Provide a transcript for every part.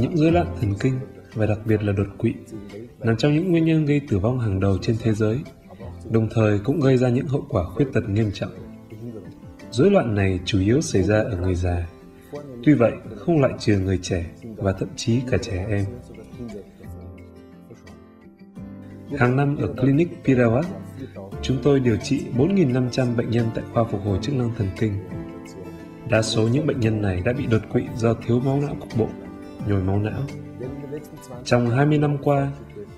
Những rối loạn thần kinh và đặc biệt là đột quỵ nằm trong những nguyên nhân gây tử vong hàng đầu trên thế giới, đồng thời cũng gây ra những hậu quả khuyết tật nghiêm trọng. Rối loạn này chủ yếu xảy ra ở người già, tuy vậy không loại trừ người trẻ và thậm chí cả trẻ em. Hàng năm ở Clinic Pirawat, chúng tôi điều trị 4.500 bệnh nhân tại khoa phục hồi chức năng thần kinh. Đa số những bệnh nhân này đã bị đột quỵ do thiếu máu não cục bộ, nhồi máu não. Trong 20 năm qua,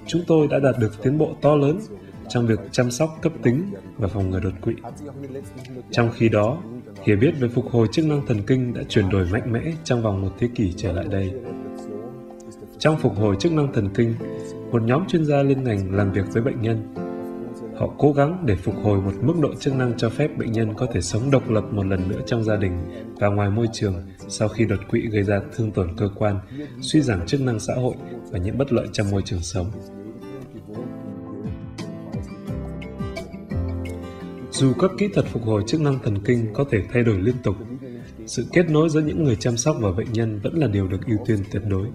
chúng tôi đã đạt được tiến bộ to lớn trong việc chăm sóc cấp tính và phòng ngừa đột quỵ. Trong khi đó, hiểu biết về phục hồi chức năng thần kinh đã chuyển đổi mạnh mẽ trong vòng một thế kỷ trở lại đây. Trong phục hồi chức năng thần kinh, một nhóm chuyên gia liên ngành làm việc với bệnh nhân. Họ cố gắng để phục hồi một mức độ chức năng cho phép bệnh nhân có thể sống độc lập một lần nữa trong gia đình và ngoài môi trường sau khi đột quỵ gây ra thương tổn cơ quan, suy giảm chức năng xã hội và những bất lợi trong môi trường sống. Dù các kỹ thuật phục hồi chức năng thần kinh có thể thay đổi liên tục, sự kết nối giữa những người chăm sóc và bệnh nhân vẫn là điều được ưu tiên tuyệt đối.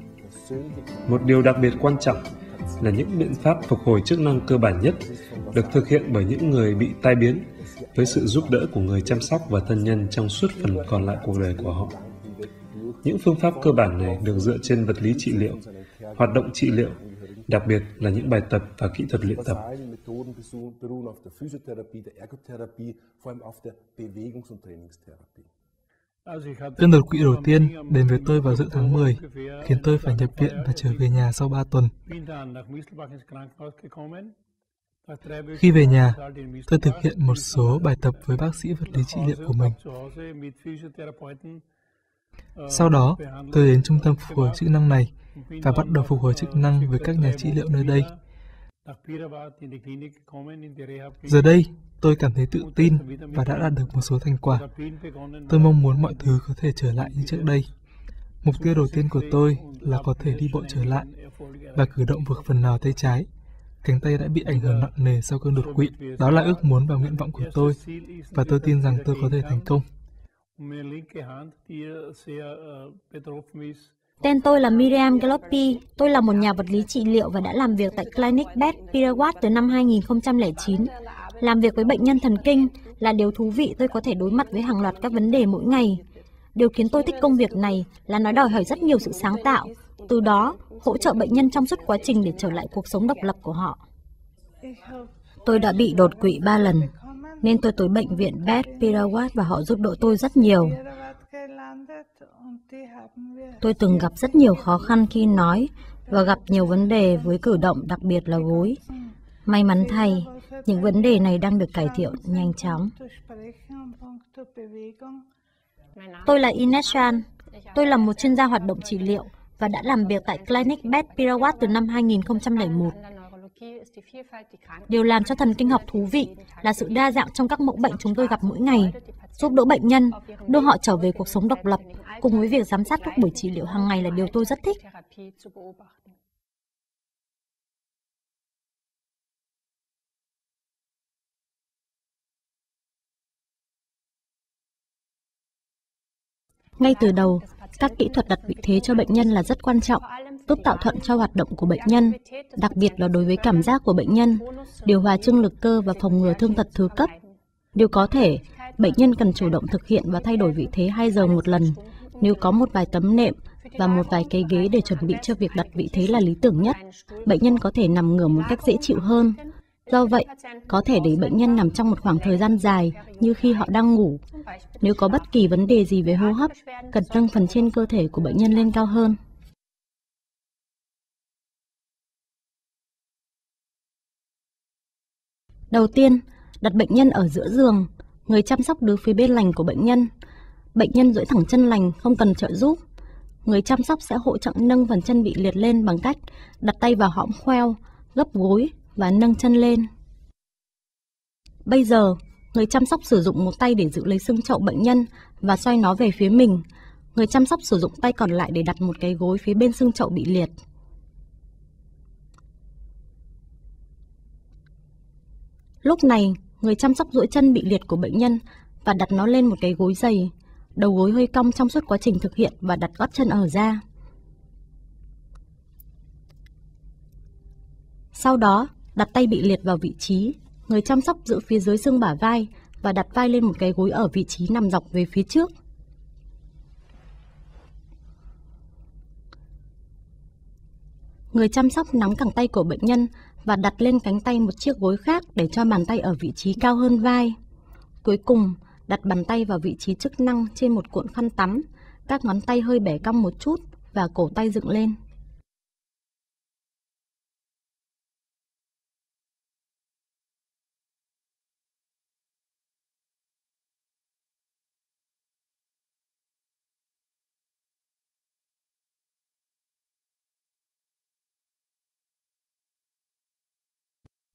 Một điều đặc biệt quan trọng là những biện pháp phục hồi chức năng cơ bản nhất được thực hiện bởi những người bị tai biến với sự giúp đỡ của người chăm sóc và thân nhân trong suốt phần còn lại cuộc đời của họ. Những phương pháp cơ bản này được dựa trên vật lý trị liệu, hoạt động trị liệu, đặc biệt là những bài tập và kỹ thuật luyện tập. Cơn đột quỵ đầu tiên đến với tôi vào giữa tháng 10, khiến tôi phải nhập viện và trở về nhà sau 3 tuần. Khi về nhà, tôi thực hiện một số bài tập với bác sĩ vật lý trị liệu của mình. Sau đó, tôi đến trung tâm phục hồi chức năng này và bắt đầu phục hồi chức năng với các nhà trị liệu nơi đây. Giờ đây, tôi cảm thấy tự tin và đã đạt được một số thành quả. Tôi mong muốn mọi thứ có thể trở lại như trước đây. Mục tiêu đầu tiên của tôi là có thể đi bộ trở lại và cử động vượt phần nào tay trái. Cánh tay đã bị ảnh hưởng nặng nề sau cơn đột quỵ. Đó là ước muốn và nguyện vọng của tôi và tôi tin rằng tôi có thể thành công. Tên tôi là Miriam Galoppi, tôi là một nhà vật lý trị liệu và đã làm việc tại Clinic Beth Pirawat từ năm 2009. Làm việc với bệnh nhân thần kinh là điều thú vị tôi có thể đối mặt với hàng loạt các vấn đề mỗi ngày. Điều khiến tôi thích công việc này là nó đòi hỏi rất nhiều sự sáng tạo, từ đó hỗ trợ bệnh nhân trong suốt quá trình để trở lại cuộc sống độc lập của họ. Tôi đã bị đột quỵ 3 lần, nên tôi tới bệnh viện Beth Pirawat và họ giúp đỡ tôi rất nhiều. Tôi từng gặp rất nhiều khó khăn khi nói và gặp nhiều vấn đề với cử động đặc biệt là gối. May mắn thay, những vấn đề này đang được cải thiện nhanh chóng. Tôi là Ines Chan. Tôi là một chuyên gia hoạt động trị liệu và đã làm việc tại Clinic Beth Pirawat từ năm 2001. Điều làm cho thần kinh học thú vị là sự đa dạng trong các mẫu bệnh chúng tôi gặp mỗi ngày, giúp đỡ bệnh nhân, đưa họ trở về cuộc sống độc lập, cùng với việc giám sát các buổi trị liệu hàng ngày là điều tôi rất thích. Ngay từ đầu, các kỹ thuật đặt vị thế cho bệnh nhân là rất quan trọng, giúp tạo thuận cho hoạt động của bệnh nhân, đặc biệt là đối với cảm giác của bệnh nhân, điều hòa trương lực cơ và phòng ngừa thương tật thứ cấp. Điều có thể, bệnh nhân cần chủ động thực hiện và thay đổi vị thế 2 giờ một lần. Nếu có một vài tấm nệm và một vài cây ghế để chuẩn bị cho việc đặt vị thế là lý tưởng nhất, bệnh nhân có thể nằm ngửa một cách dễ chịu hơn. Do vậy, có thể để bệnh nhân nằm trong một khoảng thời gian dài như khi họ đang ngủ. Nếu có bất kỳ vấn đề gì về hô hấp, cần nâng phần trên cơ thể của bệnh nhân lên cao hơn. Đầu tiên, đặt bệnh nhân ở giữa giường, người chăm sóc đứng phía bên lành của bệnh nhân. Bệnh nhân duỗi thẳng chân lành không cần trợ giúp. Người chăm sóc sẽ hỗ trợ nâng phần chân bị liệt lên bằng cách đặt tay vào hõm khoeo, gấp gối và nâng chân lên. Bây giờ, người chăm sóc sử dụng một tay để giữ lấy xương chậu bệnh nhân và xoay nó về phía mình. Người chăm sóc sử dụng tay còn lại để đặt một cái gối phía bên xương chậu bị liệt. Lúc này, người chăm sóc duỗi chân bị liệt của bệnh nhân và đặt nó lên một cái gối dày, đầu gối hơi cong trong suốt quá trình thực hiện và đặt gót chân ở ra. Sau đó, đặt tay bị liệt vào vị trí. Người chăm sóc giữ phía dưới xương bả vai và đặt vai lên một cái gối ở vị trí nằm dọc về phía trước. Người chăm sóc nắm cẳng tay của bệnh nhân và đặt lên cánh tay một chiếc gối khác để cho bàn tay ở vị trí cao hơn vai. Cuối cùng, đặt bàn tay vào vị trí chức năng trên một cuộn khăn tắm, các ngón tay hơi bẻ cong một chút và cổ tay dựng lên.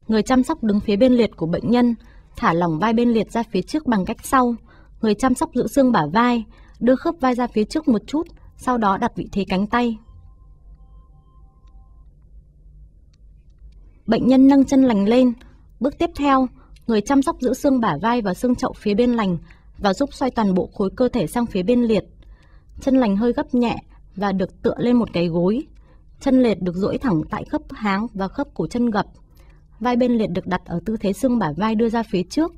Người chăm sóc đứng phía bên liệt của bệnh nhân, thả lỏng vai bên liệt ra phía trước bằng cách sau. Người chăm sóc giữ xương bả vai, đưa khớp vai ra phía trước một chút, sau đó đặt vị thế cánh tay. Bệnh nhân nâng chân lành lên. Bước tiếp theo, người chăm sóc giữ xương bả vai và xương chậu phía bên lành và giúp xoay toàn bộ khối cơ thể sang phía bên liệt. Chân lành hơi gấp nhẹ và được tựa lên một cái gối. Chân liệt được duỗi thẳng tại khớp háng và khớp cổ chân gập. Vai bên liệt được đặt ở tư thế xương bả vai đưa ra phía trước,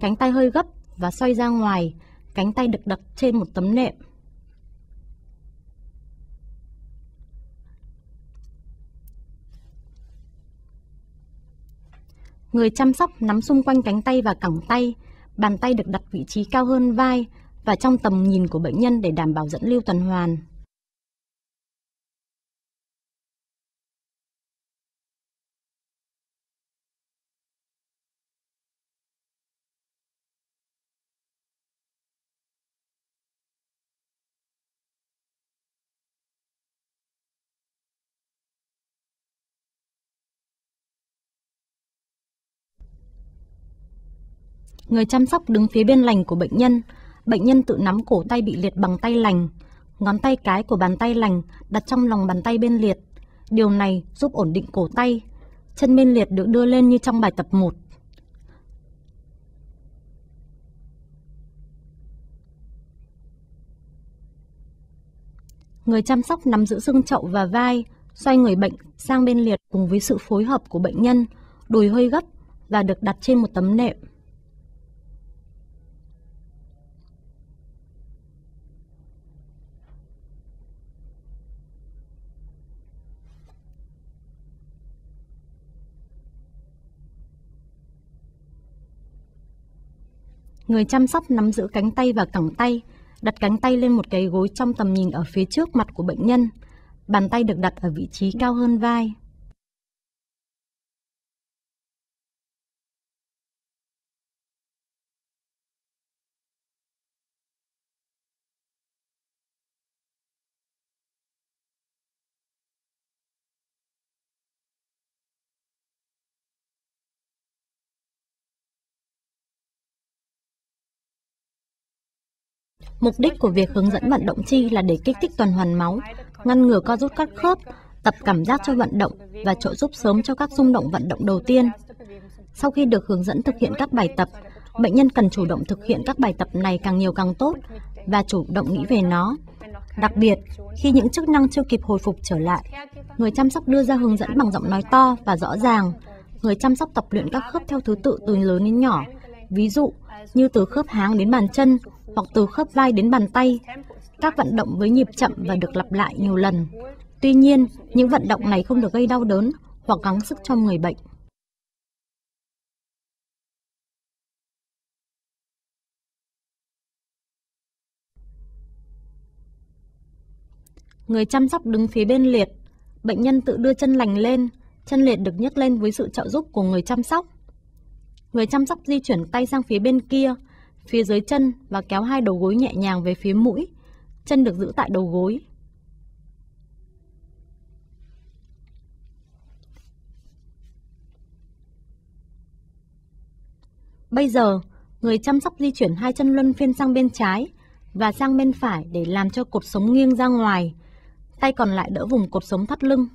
cánh tay hơi gấp và xoay ra ngoài, cánh tay được đặt trên một tấm nệm. Người chăm sóc nắm xung quanh cánh tay và cẳng tay, bàn tay được đặt vị trí cao hơn vai và trong tầm nhìn của bệnh nhân để đảm bảo dẫn lưu tuần hoàn. Người chăm sóc đứng phía bên lành của bệnh nhân. Bệnh nhân tự nắm cổ tay bị liệt bằng tay lành. Ngón tay cái của bàn tay lành đặt trong lòng bàn tay bên liệt. Điều này giúp ổn định cổ tay. Chân bên liệt được đưa lên như trong bài tập 1. Người chăm sóc nắm giữ xương chậu và vai, xoay người bệnh sang bên liệt cùng với sự phối hợp của bệnh nhân, đùi hơi gấp và được đặt trên một tấm nệm. Người chăm sóc nắm giữ cánh tay và cẳng tay, đặt cánh tay lên một cái gối trong tầm nhìn ở phía trước mặt của bệnh nhân. Bàn tay được đặt ở vị trí cao hơn vai. Mục đích của việc hướng dẫn vận động chi là để kích thích tuần hoàn máu, ngăn ngừa co rút các khớp, tập cảm giác cho vận động và trợ giúp sớm cho các rung động vận động đầu tiên. Sau khi được hướng dẫn thực hiện các bài tập, bệnh nhân cần chủ động thực hiện các bài tập này càng nhiều càng tốt và chủ động nghĩ về nó. Đặc biệt, khi những chức năng chưa kịp hồi phục trở lại, người chăm sóc đưa ra hướng dẫn bằng giọng nói to và rõ ràng. Người chăm sóc tập luyện các khớp theo thứ tự từ lớn đến nhỏ. Ví dụ, như từ khớp háng đến bàn chân hoặc từ khớp vai đến bàn tay. Các vận động với nhịp chậm và được lặp lại nhiều lần. Tuy nhiên, những vận động này không được gây đau đớn hoặc gắng sức cho người bệnh. Người chăm sóc đứng phía bên liệt. Bệnh nhân tự đưa chân lành lên, chân liệt được nhấc lên với sự trợ giúp của người chăm sóc. Người chăm sóc di chuyển tay sang phía bên kia, phía dưới chân và kéo hai đầu gối nhẹ nhàng về phía mũi. Chân được giữ tại đầu gối. Bây giờ, người chăm sóc di chuyển hai chân luân phiên sang bên trái và sang bên phải để làm cho cột sống nghiêng ra ngoài. Tay còn lại đỡ vùng cột sống thắt lưng.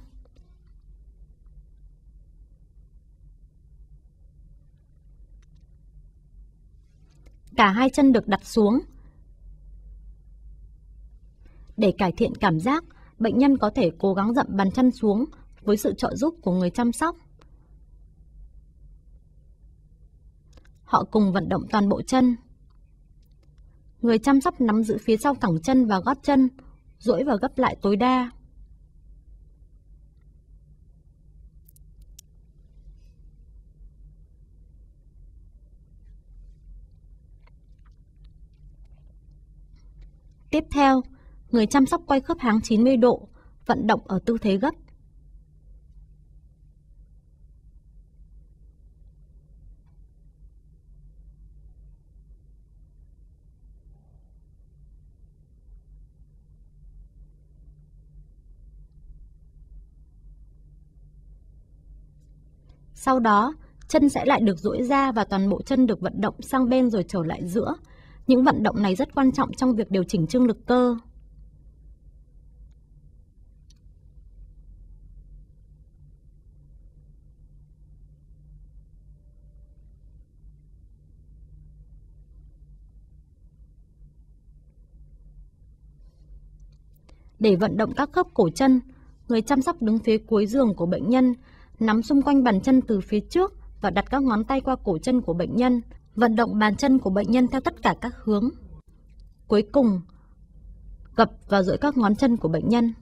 cả hai chân được đặt xuống. Để cải thiện cảm giác, bệnh nhân có thể cố gắng dậm bàn chân xuống với sự trợ giúp của người chăm sóc. Họ cùng vận động toàn bộ chân. Người chăm sóc nắm giữ phía sau cẳng chân và gót chân, duỗi và gấp lại tối đa. Theo, người chăm sóc quay khớp háng 90 độ, vận động ở tư thế gấp. Sau đó, chân sẽ lại được duỗi ra và toàn bộ chân được vận động sang bên rồi trở lại giữa. Những vận động này rất quan trọng trong việc điều chỉnh trương lực cơ. Để vận động các khớp cổ chân, người chăm sóc đứng phía cuối giường của bệnh nhân nắm xung quanh bàn chân từ phía trước và đặt các ngón tay qua cổ chân của bệnh nhân, vận động bàn chân của bệnh nhân theo tất cả các hướng. Cuối cùng, gập và duỗi các ngón chân của bệnh nhân.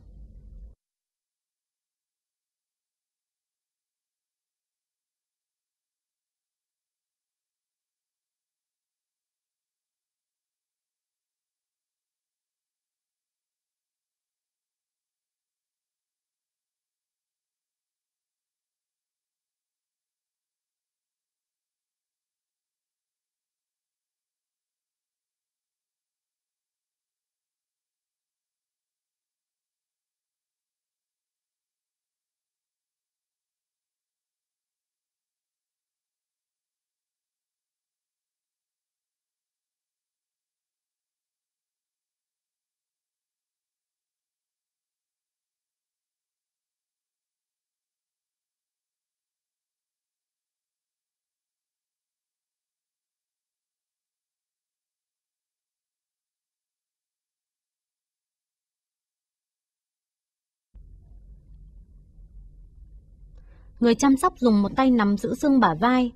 Người chăm sóc dùng một tay nắm giữ xương bả vai,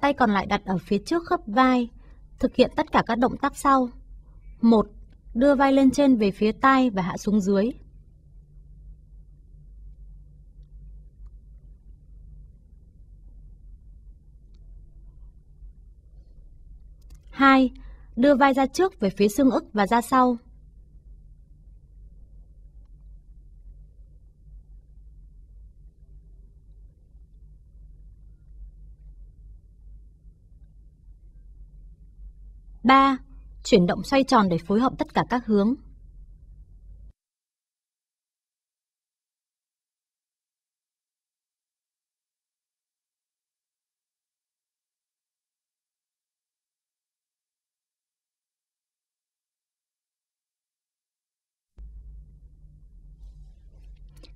tay còn lại đặt ở phía trước khớp vai, thực hiện tất cả các động tác sau. 1. Đưa vai lên trên về phía tai và hạ xuống dưới. 2. Đưa vai ra trước về phía xương ức và ra sau. 3. Chuyển động xoay tròn để phối hợp tất cả các hướng.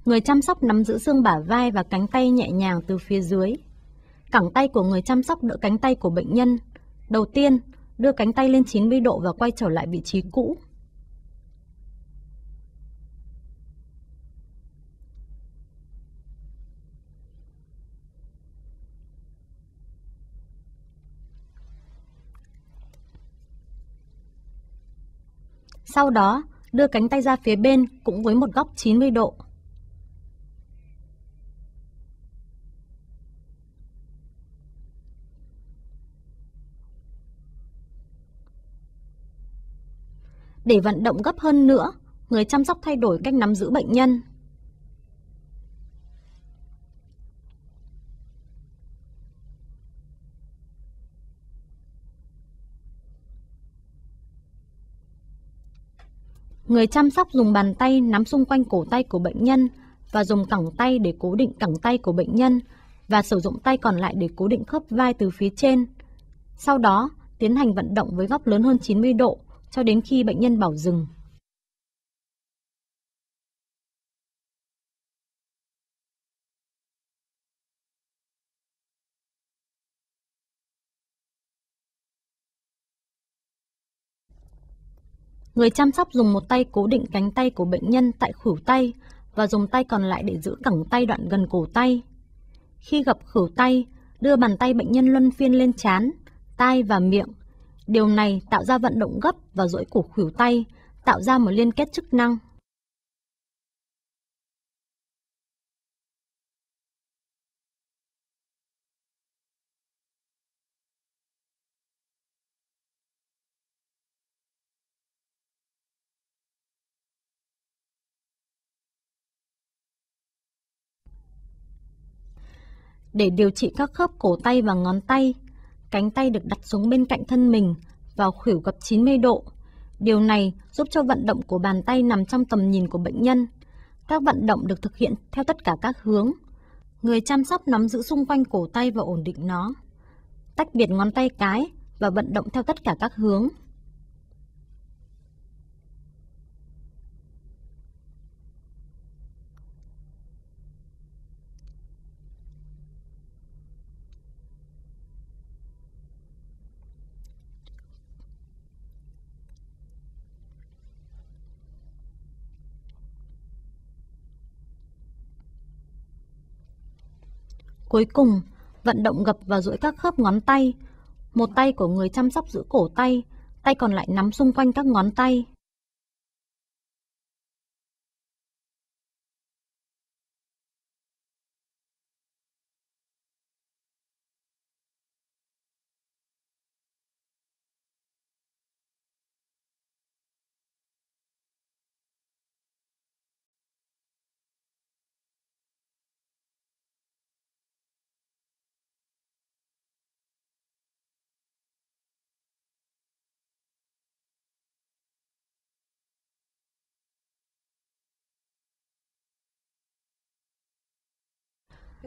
Người chăm sóc nắm giữ xương bả vai và cánh tay nhẹ nhàng từ phía dưới. Cẳng tay của người chăm sóc đỡ cánh tay của bệnh nhân. Đầu tiên, đưa cánh tay lên 90 độ và quay trở lại vị trí cũ. Sau đó, đưa cánh tay ra phía bên cũng với một góc 90 độ. Để vận động gấp hơn nữa, người chăm sóc thay đổi cách nắm giữ bệnh nhân. Người chăm sóc dùng bàn tay nắm xung quanh cổ tay của bệnh nhân và dùng cẳng tay để cố định cẳng tay của bệnh nhân và sử dụng tay còn lại để cố định khớp vai từ phía trên. Sau đó, tiến hành vận động với góc lớn hơn 90 độ cho đến khi bệnh nhân bảo dừng. Người chăm sóc dùng một tay cố định cánh tay của bệnh nhân tại khuỷu tay và dùng tay còn lại để giữ cẳng tay đoạn gần cổ tay. Khi gặp khuỷu tay, đưa bàn tay bệnh nhân luân phiên lên chán, tai và miệng. Điều này tạo ra vận động gấp và duỗi cổ khuỷu tay, tạo ra một liên kết chức năng. Để điều trị các khớp cổ tay và ngón tay, cánh tay được đặt xuống bên cạnh thân mình vào khuỷu gập 90 độ. Điều này giúp cho vận động của bàn tay nằm trong tầm nhìn của bệnh nhân. Các vận động được thực hiện theo tất cả các hướng. Người chăm sóc nắm giữ xung quanh cổ tay và ổn định nó. Tách biệt ngón tay cái và vận động theo tất cả các hướng. Cuối cùng, vận động gập và duỗi các khớp ngón tay. Một tay của người chăm sóc giữ cổ tay, tay còn lại nắm xung quanh các ngón tay.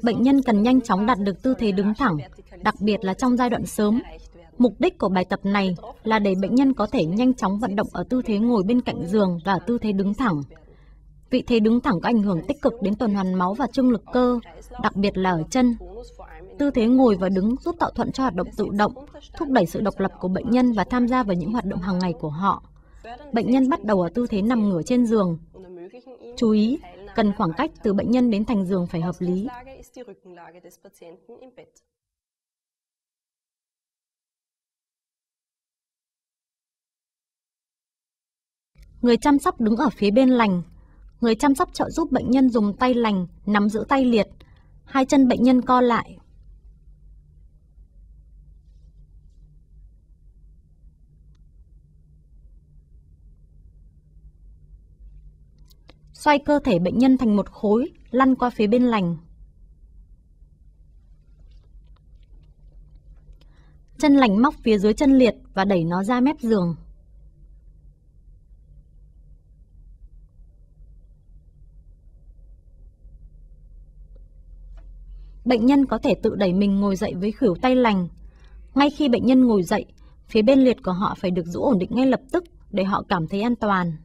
Bệnh nhân cần nhanh chóng đạt được tư thế đứng thẳng, đặc biệt là trong giai đoạn sớm. Mục đích của bài tập này là để bệnh nhân có thể nhanh chóng vận động ở tư thế ngồi bên cạnh giường và tư thế đứng thẳng. Vị thế đứng thẳng có ảnh hưởng tích cực đến tuần hoàn máu và trương lực cơ, đặc biệt là ở chân. Tư thế ngồi và đứng giúp tạo thuận cho hoạt động tự động, thúc đẩy sự độc lập của bệnh nhân và tham gia vào những hoạt động hàng ngày của họ. Bệnh nhân bắt đầu ở tư thế nằm ngửa trên giường. Chú ý, cần khoảng cách từ bệnh nhân đến thành giường phải hợp lý. Người chăm sóc đứng ở phía bên lành. Người chăm sóc trợ giúp bệnh nhân dùng tay lành, nắm giữ tay liệt. Hai chân bệnh nhân co lại. Xoay cơ thể bệnh nhân thành một khối, lăn qua phía bên lành. Chân lành móc phía dưới chân liệt và đẩy nó ra mép giường. Bệnh nhân có thể tự đẩy mình ngồi dậy với khuỷu tay lành. Ngay khi bệnh nhân ngồi dậy, phía bên liệt của họ phải được giữ ổn định ngay lập tức để họ cảm thấy an toàn.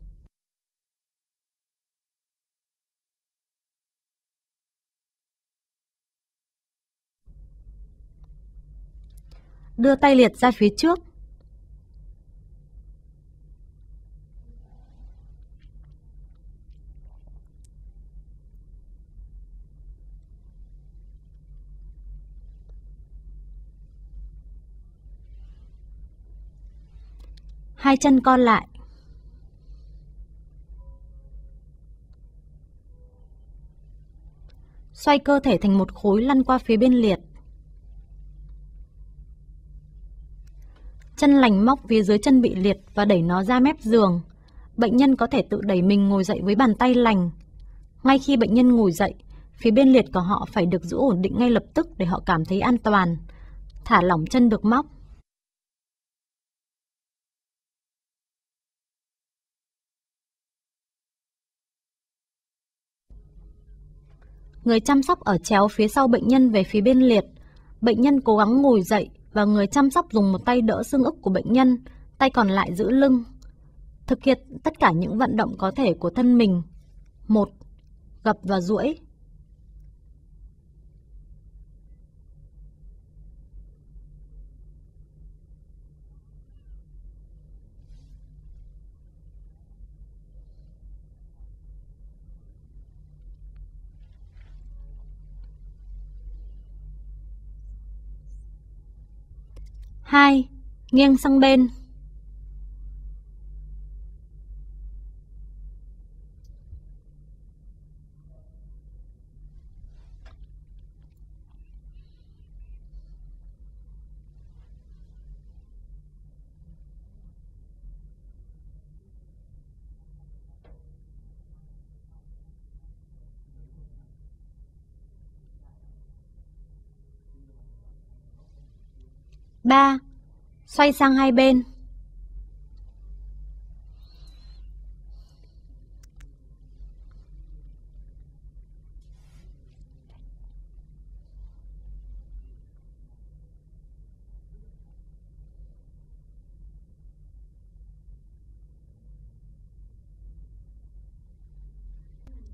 Đưa tay liệt ra phía trước. Hai chân con lại. Xoay cơ thể thành một khối lăn qua phía bên liệt. Chân lành móc phía dưới chân bị liệt và đẩy nó ra mép giường. Bệnh nhân có thể tự đẩy mình ngồi dậy với bàn tay lành. Ngay khi bệnh nhân ngồi dậy, phía bên liệt của họ phải được giữ ổn định ngay lập tức để họ cảm thấy an toàn. Thả lỏng chân được móc. Người chăm sóc ở chéo phía sau bệnh nhân về phía bên liệt. Bệnh nhân cố gắng ngồi dậy và người chăm sóc dùng một tay đỡ xương ức của bệnh nhân, tay còn lại giữ lưng. Thực hiện tất cả những vận động có thể của thân mình. một Gập và duỗi. 2. Nghiêng sang bên. Ba Xoay sang hai bên.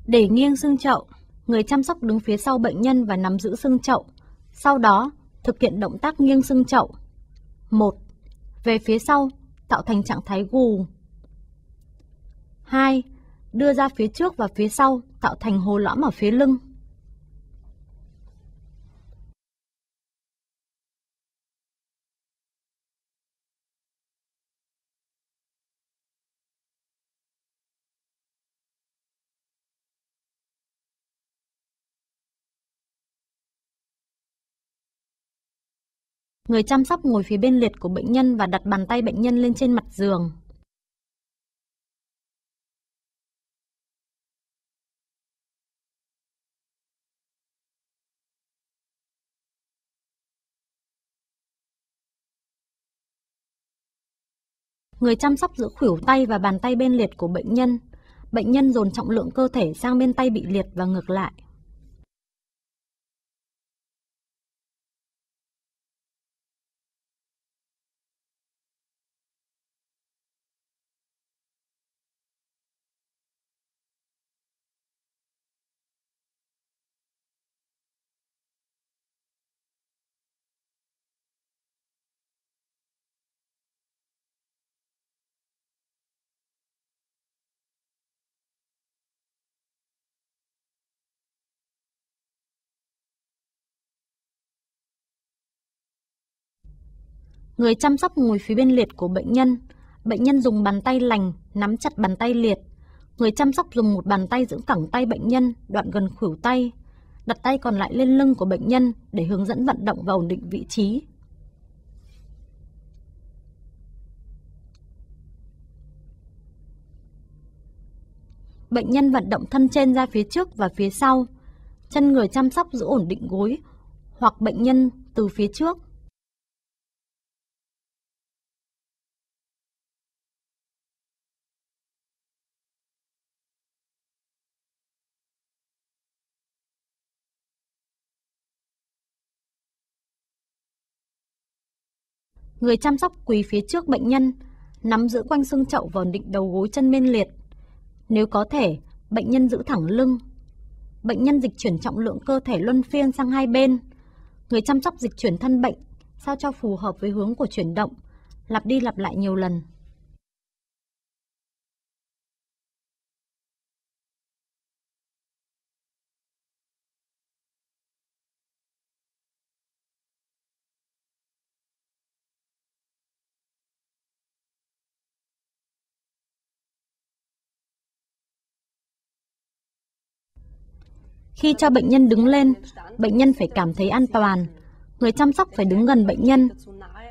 Để nghiêng xương chậu, người chăm sóc đứng phía sau bệnh nhân và nắm giữ xương chậu. Sau đó, thực hiện động tác nghiêng xương chậu. 1. Về phía sau, tạo thành trạng thái gù. 2. Đưa ra phía trước và phía sau, tạo thành hồ lõm ở phía lưng. Người chăm sóc ngồi phía bên liệt của bệnh nhân và đặt bàn tay bệnh nhân lên trên mặt giường. Người chăm sóc giữ khuỷu tay và bàn tay bên liệt của bệnh nhân. Bệnh nhân dồn trọng lượng cơ thể sang bên tay bị liệt và ngược lại. Người chăm sóc ngồi phía bên liệt của bệnh nhân. Bệnh nhân dùng bàn tay lành nắm chặt bàn tay liệt. Người chăm sóc dùng một bàn tay giữ cẳng tay bệnh nhân, đoạn gần khuỷu tay. Đặt tay còn lại lên lưng của bệnh nhân để hướng dẫn vận động và ổn định vị trí. Bệnh nhân vận động thân trên ra phía trước và phía sau. Chân người chăm sóc giữ ổn định gối hoặc bệnh nhân từ phía trước Người chăm sóc quỳ phía trước bệnh nhân, nắm giữ quanh xương chậu và định đầu gối chân bên liệt. Nếu có thể, bệnh nhân giữ thẳng lưng. Bệnh nhân dịch chuyển trọng lượng cơ thể luân phiên sang hai bên. Người chăm sóc dịch chuyển thân bệnh sao cho phù hợp với hướng của chuyển động, lặp đi lặp lại nhiều lần. Khi cho bệnh nhân đứng lên, bệnh nhân phải cảm thấy an toàn. Người chăm sóc phải đứng gần bệnh nhân.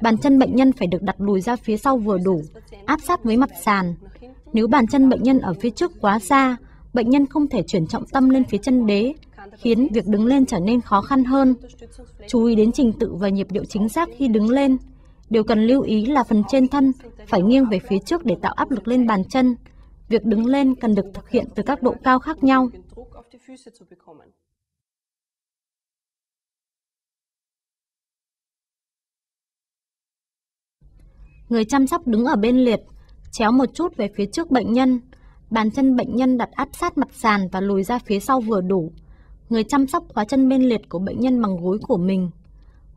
Bàn chân bệnh nhân phải được đặt lùi ra phía sau vừa đủ, áp sát với mặt sàn. Nếu bàn chân bệnh nhân ở phía trước quá xa, bệnh nhân không thể chuyển trọng tâm lên phía chân đế, khiến việc đứng lên trở nên khó khăn hơn. Chú ý đến trình tự và nhịp điệu chính xác khi đứng lên. Điều cần lưu ý là phần trên thân phải nghiêng về phía trước để tạo áp lực lên bàn chân. Việc đứng lên cần được thực hiện từ các độ cao khác nhau. Füße zu bekommen. Người chăm sóc đứng ở bên liệt, chéo một chút về phía trước bệnh nhân, bàn chân bệnh nhân đặt áp sát mặt sàn và lùi ra phía sau vừa đủ. Người chăm sóc khóa chân bên liệt của bệnh nhân bằng gối của mình.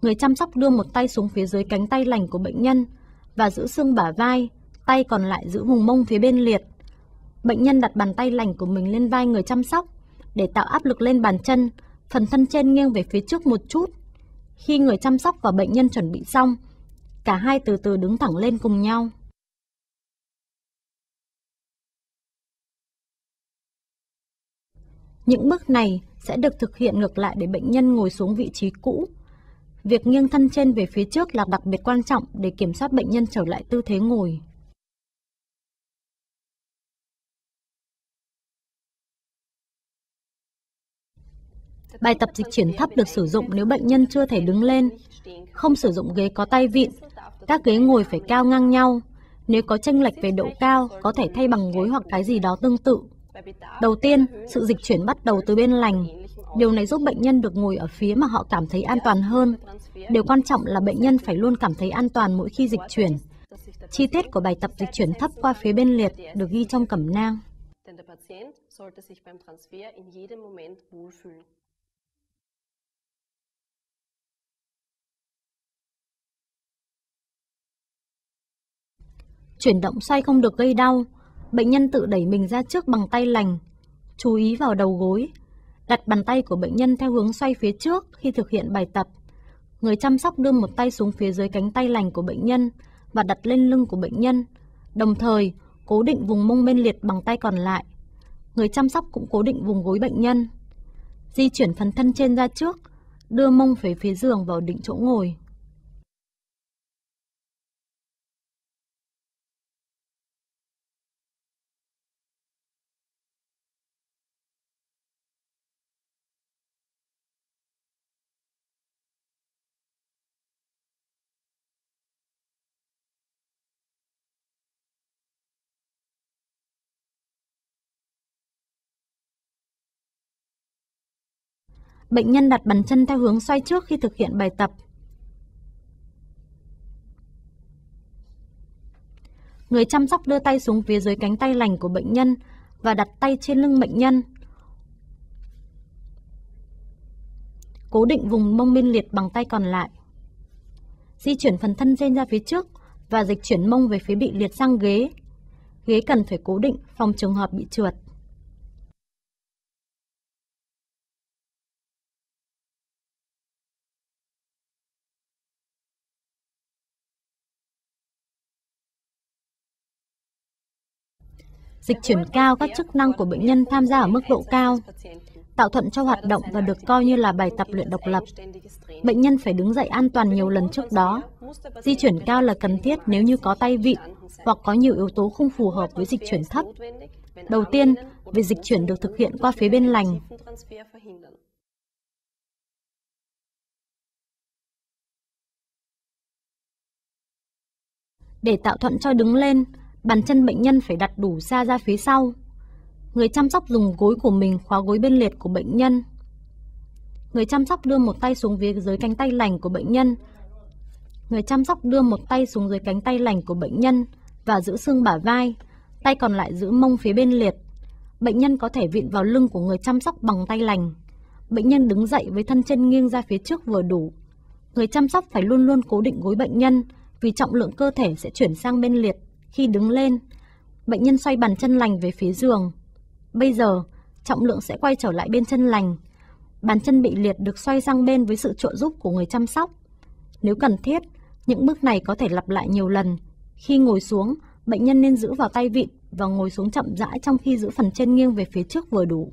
Người chăm sóc đưa một tay xuống phía dưới cánh tay lành của bệnh nhân và giữ xương bả vai, tay còn lại giữ vùng mông phía bên liệt. Bệnh nhân đặt bàn tay lành của mình lên vai người chăm sóc để tạo áp lực lên bàn chân, phần thân trên nghiêng về phía trước một chút. Khi người chăm sóc và bệnh nhân chuẩn bị xong, Cả hai từ từ đứng thẳng lên cùng nhau. Những bước này sẽ được thực hiện ngược lại để bệnh nhân ngồi xuống vị trí cũ. Việc nghiêng thân trên về phía trước là đặc biệt quan trọng để kiểm soát bệnh nhân trở lại tư thế ngồi. Bài tập dịch chuyển thấp được sử dụng nếu bệnh nhân chưa thể đứng lên, không sử dụng ghế có tay vịn. Các ghế ngồi phải cao ngang nhau. Nếu có chênh lệch về độ cao, có thể thay bằng gối hoặc cái gì đó tương tự. Đầu tiên, sự dịch chuyển bắt đầu từ bên lành. Điều này giúp bệnh nhân được ngồi ở phía mà họ cảm thấy an toàn hơn. Điều quan trọng là bệnh nhân phải luôn cảm thấy an toàn mỗi khi dịch chuyển. Chi tiết của bài tập dịch chuyển thấp qua phía bên liệt được ghi trong cẩm nang. Chuyển động xoay không được gây đau. Bệnh nhân tự đẩy mình ra trước bằng tay lành. Chú ý vào đầu gối. Đặt bàn tay của bệnh nhân theo hướng xoay phía trước khi thực hiện bài tập. Người chăm sóc đưa một tay xuống phía dưới cánh tay lành của bệnh nhân và đặt lên lưng của bệnh nhân. Đồng thời, cố định vùng mông bên liệt bằng tay còn lại. Người chăm sóc cũng cố định vùng gối bệnh nhân. Di chuyển phần thân trên ra trước, đưa mông về phía giường vào định chỗ ngồi. Bệnh nhân đặt bàn chân theo hướng xoay trước khi thực hiện bài tập. Người chăm sóc đưa tay xuống phía dưới cánh tay lành của bệnh nhân và đặt tay trên lưng bệnh nhân. Cố định vùng mông bên liệt bằng tay còn lại. Di chuyển phần thân trên ra phía trước và dịch chuyển mông về phía bị liệt sang ghế. Ghế cần phải cố định, phòng trường hợp bị trượt. Dịch chuyển cao các chức năng của bệnh nhân tham gia ở mức độ cao, tạo thuận cho hoạt động và được coi như là bài tập luyện độc lập. Bệnh nhân phải đứng dậy an toàn nhiều lần trước đó. Di chuyển cao là cần thiết nếu như có tay vịn hoặc có nhiều yếu tố không phù hợp với dịch chuyển thấp. Đầu tiên, việc dịch chuyển được thực hiện qua phía bên lành. Để tạo thuận cho đứng lên, Bàn chân bệnh nhân phải đặt đủ xa ra phía sau. Người chăm sóc dùng gối của mình khóa gối bên liệt của bệnh nhân. Người chăm sóc đưa một tay xuống phía dưới cánh tay lành của bệnh nhân. Người chăm sóc đưa một tay xuống dưới cánh tay lành của bệnh nhân và giữ xương bả vai, tay còn lại giữ mông phía bên liệt. Bệnh nhân có thể vịn vào lưng của người chăm sóc bằng tay lành. Bệnh nhân đứng dậy với thân chân nghiêng ra phía trước vừa đủ. Người chăm sóc phải luôn luôn cố định gối bệnh nhân vì trọng lượng cơ thể sẽ chuyển sang bên liệt khi đứng lên, bệnh nhân xoay bàn chân lành về phía giường. Bây giờ, trọng lượng sẽ quay trở lại bên chân lành. Bàn chân bị liệt được xoay sang bên với sự trợ giúp của người chăm sóc. Nếu cần thiết, những bước này có thể lặp lại nhiều lần. Khi ngồi xuống, bệnh nhân nên giữ vào tay vịn và ngồi xuống chậm rãi trong khi giữ phần chân nghiêng về phía trước vừa đủ.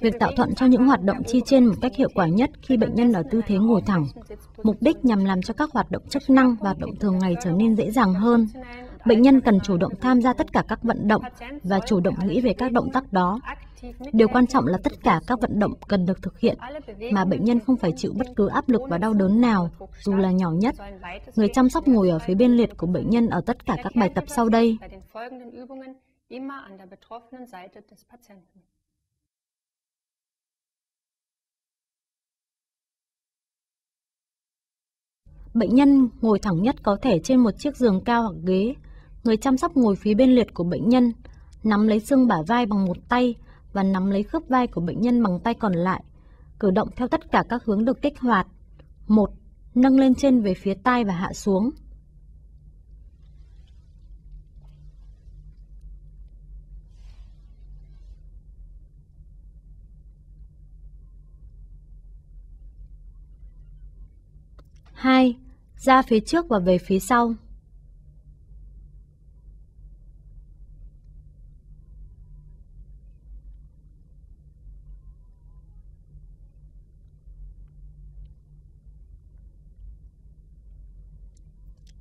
Việc tạo thuận cho những hoạt động chi trên một cách hiệu quả nhất khi bệnh nhân ở tư thế ngồi thẳng, mục đích nhằm làm cho các hoạt động chức năng và hoạt động thường ngày trở nên dễ dàng hơn. Bệnh nhân cần chủ động tham gia tất cả các vận động và chủ động nghĩ về các động tác đó. Điều quan trọng là tất cả các vận động cần được thực hiện mà bệnh nhân không phải chịu bất cứ áp lực và đau đớn nào, dù là nhỏ nhất. Người chăm sóc ngồi ở phía bên liệt của bệnh nhân ở tất cả các bài tập sau đây. Bệnh nhân ngồi thẳng nhất có thể trên một chiếc giường cao hoặc ghế. Người chăm sóc ngồi phía bên liệt của bệnh nhân, nắm lấy xương bả vai bằng một tay và nắm lấy khớp vai của bệnh nhân bằng tay còn lại. Cử động theo tất cả các hướng được kích hoạt. một Nâng lên trên về phía tai và hạ xuống. 2. Ra phía trước và về phía sau.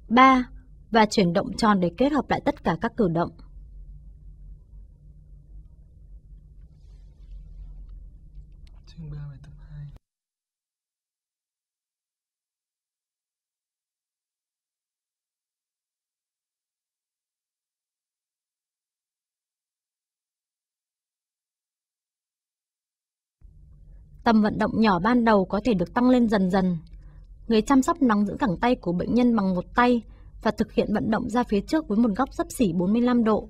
ba, Và chuyển động tròn để kết hợp lại tất cả các cử động. Chương 3 bài tập 2 Tầm vận động nhỏ ban đầu có thể được tăng lên dần dần. Người chăm sóc nắm giữ cẳng tay của bệnh nhân bằng một tay và thực hiện vận động ra phía trước với một góc sấp xỉ 45 độ.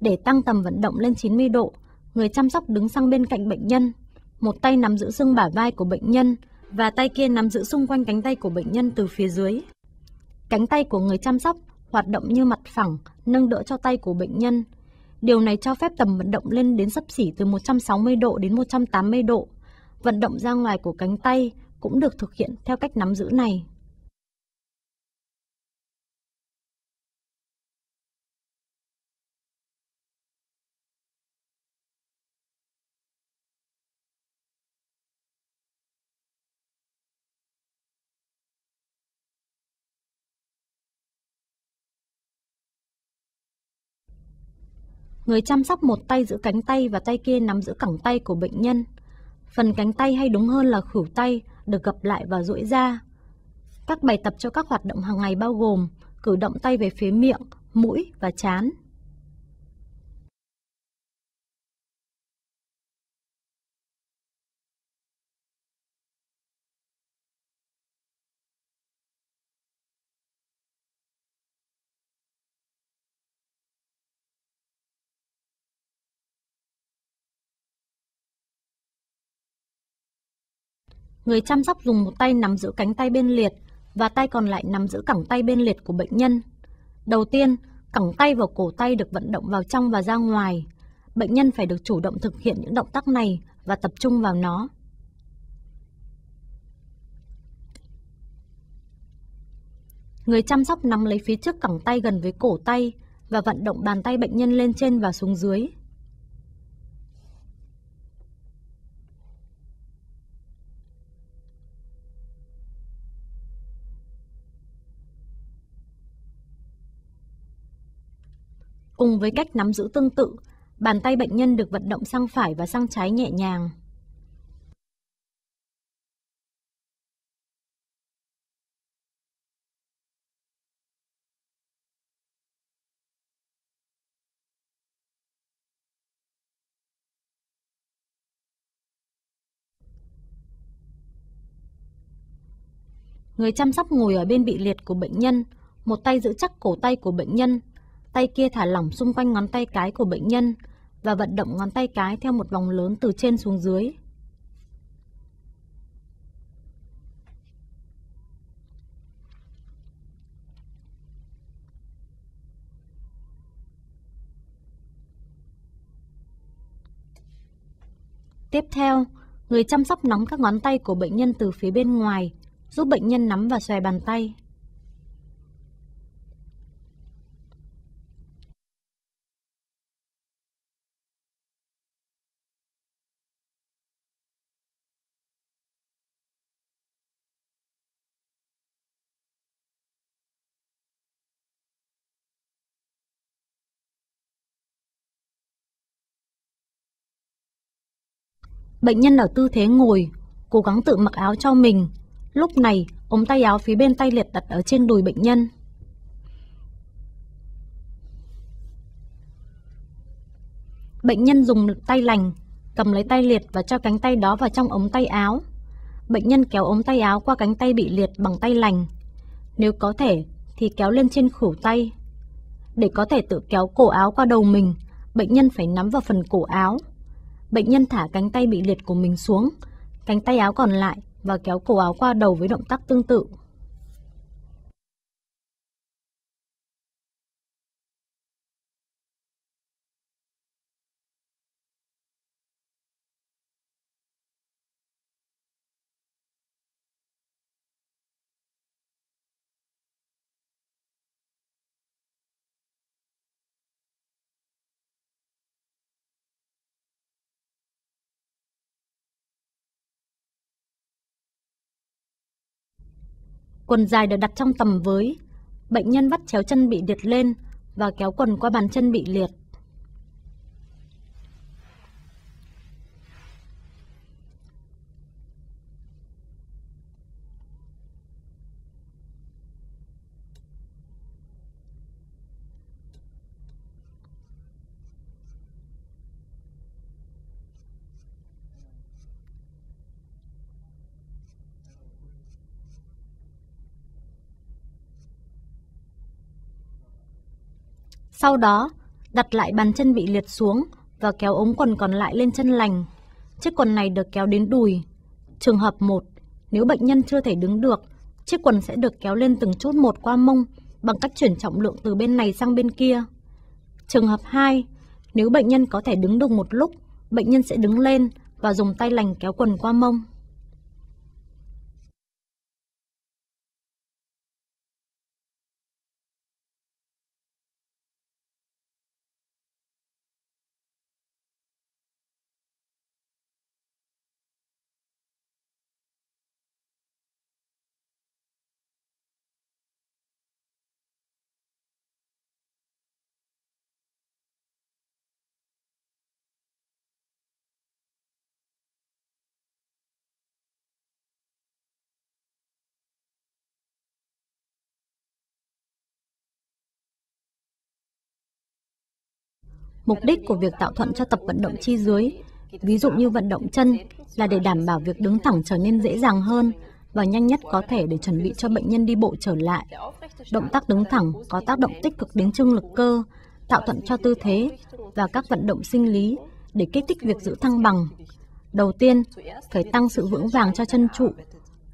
Để tăng tầm vận động lên 90 độ, người chăm sóc đứng sang bên cạnh bệnh nhân. Một tay nắm giữ xương bả vai của bệnh nhân và tay kia nắm giữ xung quanh cánh tay của bệnh nhân từ phía dưới. Cánh tay của người chăm sóc hoạt động như mặt phẳng, nâng đỡ cho tay của bệnh nhân. Điều này cho phép tầm vận động lên đến sấp xỉ từ 160 độ đến 180 độ. Vận động ra ngoài của cánh tay cũng được thực hiện theo cách nắm giữ này. Người chăm sóc một tay giữ cánh tay và tay kia nắm giữ cẳng tay của bệnh nhân. Phần cánh tay hay đúng hơn là khửu tay được gập lại và duỗi ra. Các bài tập cho các hoạt động hàng ngày bao gồm cử động tay về phía miệng, mũi và chán. Người chăm sóc dùng một tay nắm giữ cánh tay bên liệt và tay còn lại nắm giữ cẳng tay bên liệt của bệnh nhân. Đầu tiên, cẳng tay và cổ tay được vận động vào trong và ra ngoài. Bệnh nhân phải được chủ động thực hiện những động tác này và tập trung vào nó. Người chăm sóc nắm lấy phía trước cẳng tay gần với cổ tay và vận động bàn tay bệnh nhân lên trên và xuống dưới. Cùng với cách nắm giữ tương tự, bàn tay bệnh nhân được vận động sang phải và sang trái nhẹ nhàng. Người chăm sóc ngồi ở bên bị liệt của bệnh nhân, một tay giữ chắc cổ tay của bệnh nhân, tay kia thả lỏng xung quanh ngón tay cái của bệnh nhân và vận động ngón tay cái theo một vòng lớn từ trên xuống dưới. Tiếp theo, người chăm sóc nắm các ngón tay của bệnh nhân từ phía bên ngoài, giúp bệnh nhân nắm và xòe bàn tay. Bệnh nhân ở tư thế ngồi, cố gắng tự mặc áo cho mình. Lúc này, ống tay áo phía bên tay liệt đặt ở trên đùi bệnh nhân. Bệnh nhân dùng lực tay lành, cầm lấy tay liệt và cho cánh tay đó vào trong ống tay áo. Bệnh nhân kéo ống tay áo qua cánh tay bị liệt bằng tay lành. Nếu có thể, thì kéo lên trên khủ tay. Để có thể tự kéo cổ áo qua đầu mình, bệnh nhân phải nắm vào phần cổ áo bệnh nhân thả cánh tay bị liệt của mình xuống, cánh tay áo còn lại và kéo cổ áo qua đầu với động tác tương tự. Quần dài được đặt trong tầm với. Bệnh nhân vắt chéo chân bị liệt lên và kéo quần qua bàn chân bị liệt. Sau đó, đặt lại bàn chân bị liệt xuống và kéo ống quần còn lại lên chân lành. Chiếc quần này được kéo đến đùi. Trường hợp 1, nếu bệnh nhân chưa thể đứng được, chiếc quần sẽ được kéo lên từng chút một qua mông bằng cách chuyển trọng lượng từ bên này sang bên kia. Trường hợp 2, nếu bệnh nhân có thể đứng được một lúc, bệnh nhân sẽ đứng lên và dùng tay lành kéo quần qua mông. Mục đích của việc tạo thuận cho tập vận động chi dưới, ví dụ như vận động chân, là để đảm bảo việc đứng thẳng trở nên dễ dàng hơn và nhanh nhất có thể để chuẩn bị cho bệnh nhân đi bộ trở lại. Động tác đứng thẳng có tác động tích cực đến trưng lực cơ, tạo thuận cho tư thế và các vận động sinh lý để kích thích việc giữ thăng bằng. Đầu tiên, phải tăng sự vững vàng cho chân trụ.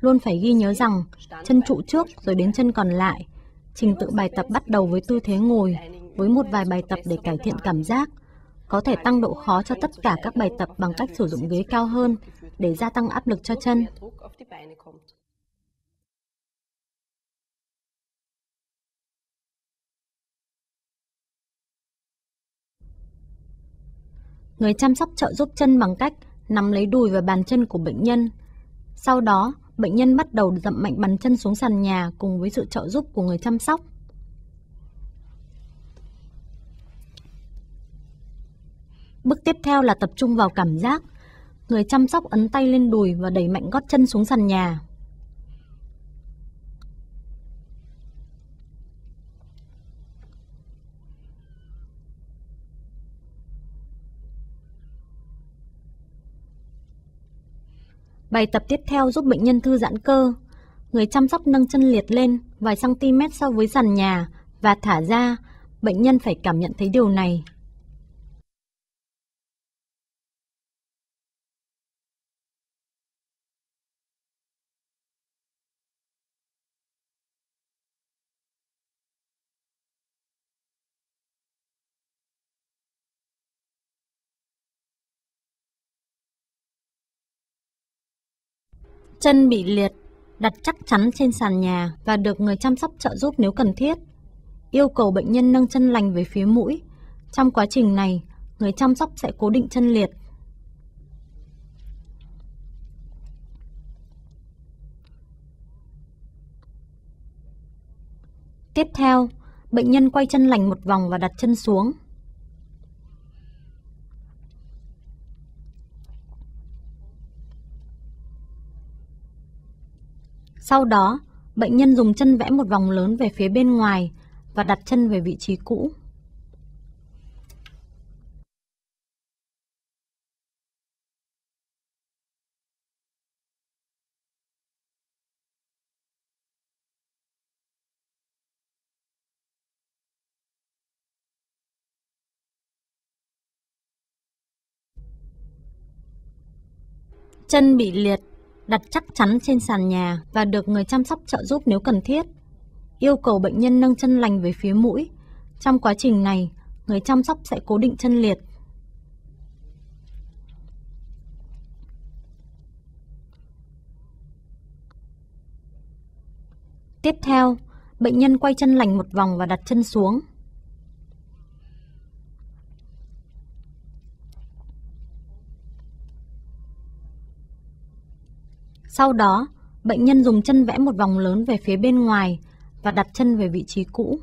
Luôn phải ghi nhớ rằng chân trụ trước rồi đến chân còn lại. Trình tự bài tập bắt đầu với tư thế ngồi, với một vài bài tập để cải thiện cảm giác. Có thể tăng độ khó cho tất cả các bài tập bằng cách sử dụng ghế cao hơn để gia tăng áp lực cho chân. Người chăm sóc trợ giúp chân bằng cách nắm lấy đùi và bàn chân của bệnh nhân. Sau đó, bệnh nhân bắt đầu dậm mạnh bàn chân xuống sàn nhà cùng với sự trợ giúp của người chăm sóc. Bước tiếp theo là tập trung vào cảm giác. Người chăm sóc ấn tay lên đùi và đẩy mạnh gót chân xuống sàn nhà. Bài tập tiếp theo giúp bệnh nhân thư giãn cơ. Người chăm sóc nâng chân liệt lên, vài cm so với sàn nhà và thả ra. Bệnh nhân phải cảm nhận thấy điều này. Chân bị liệt, đặt chắc chắn trên sàn nhà và được người chăm sóc trợ giúp nếu cần thiết. Yêu cầu bệnh nhân nâng chân lành về phía mũi. Trong quá trình này, người chăm sóc sẽ cố định chân liệt. Tiếp theo, bệnh nhân quay chân lành một vòng và đặt chân xuống. Sau đó, bệnh nhân dùng chân vẽ một vòng lớn về phía bên ngoài và đặt chân về vị trí cũ. Chân bị liệt, đặt chắc chắn trên sàn nhà và được người chăm sóc trợ giúp nếu cần thiết. Yêu cầu bệnh nhân nâng chân lành về phía mũi. Trong quá trình này, người chăm sóc sẽ cố định chân liệt. Tiếp theo, bệnh nhân quay chân lành một vòng và đặt chân xuống. Sau đó, bệnh nhân dùng chân vẽ một vòng lớn về phía bên ngoài và đặt chân về vị trí cũ.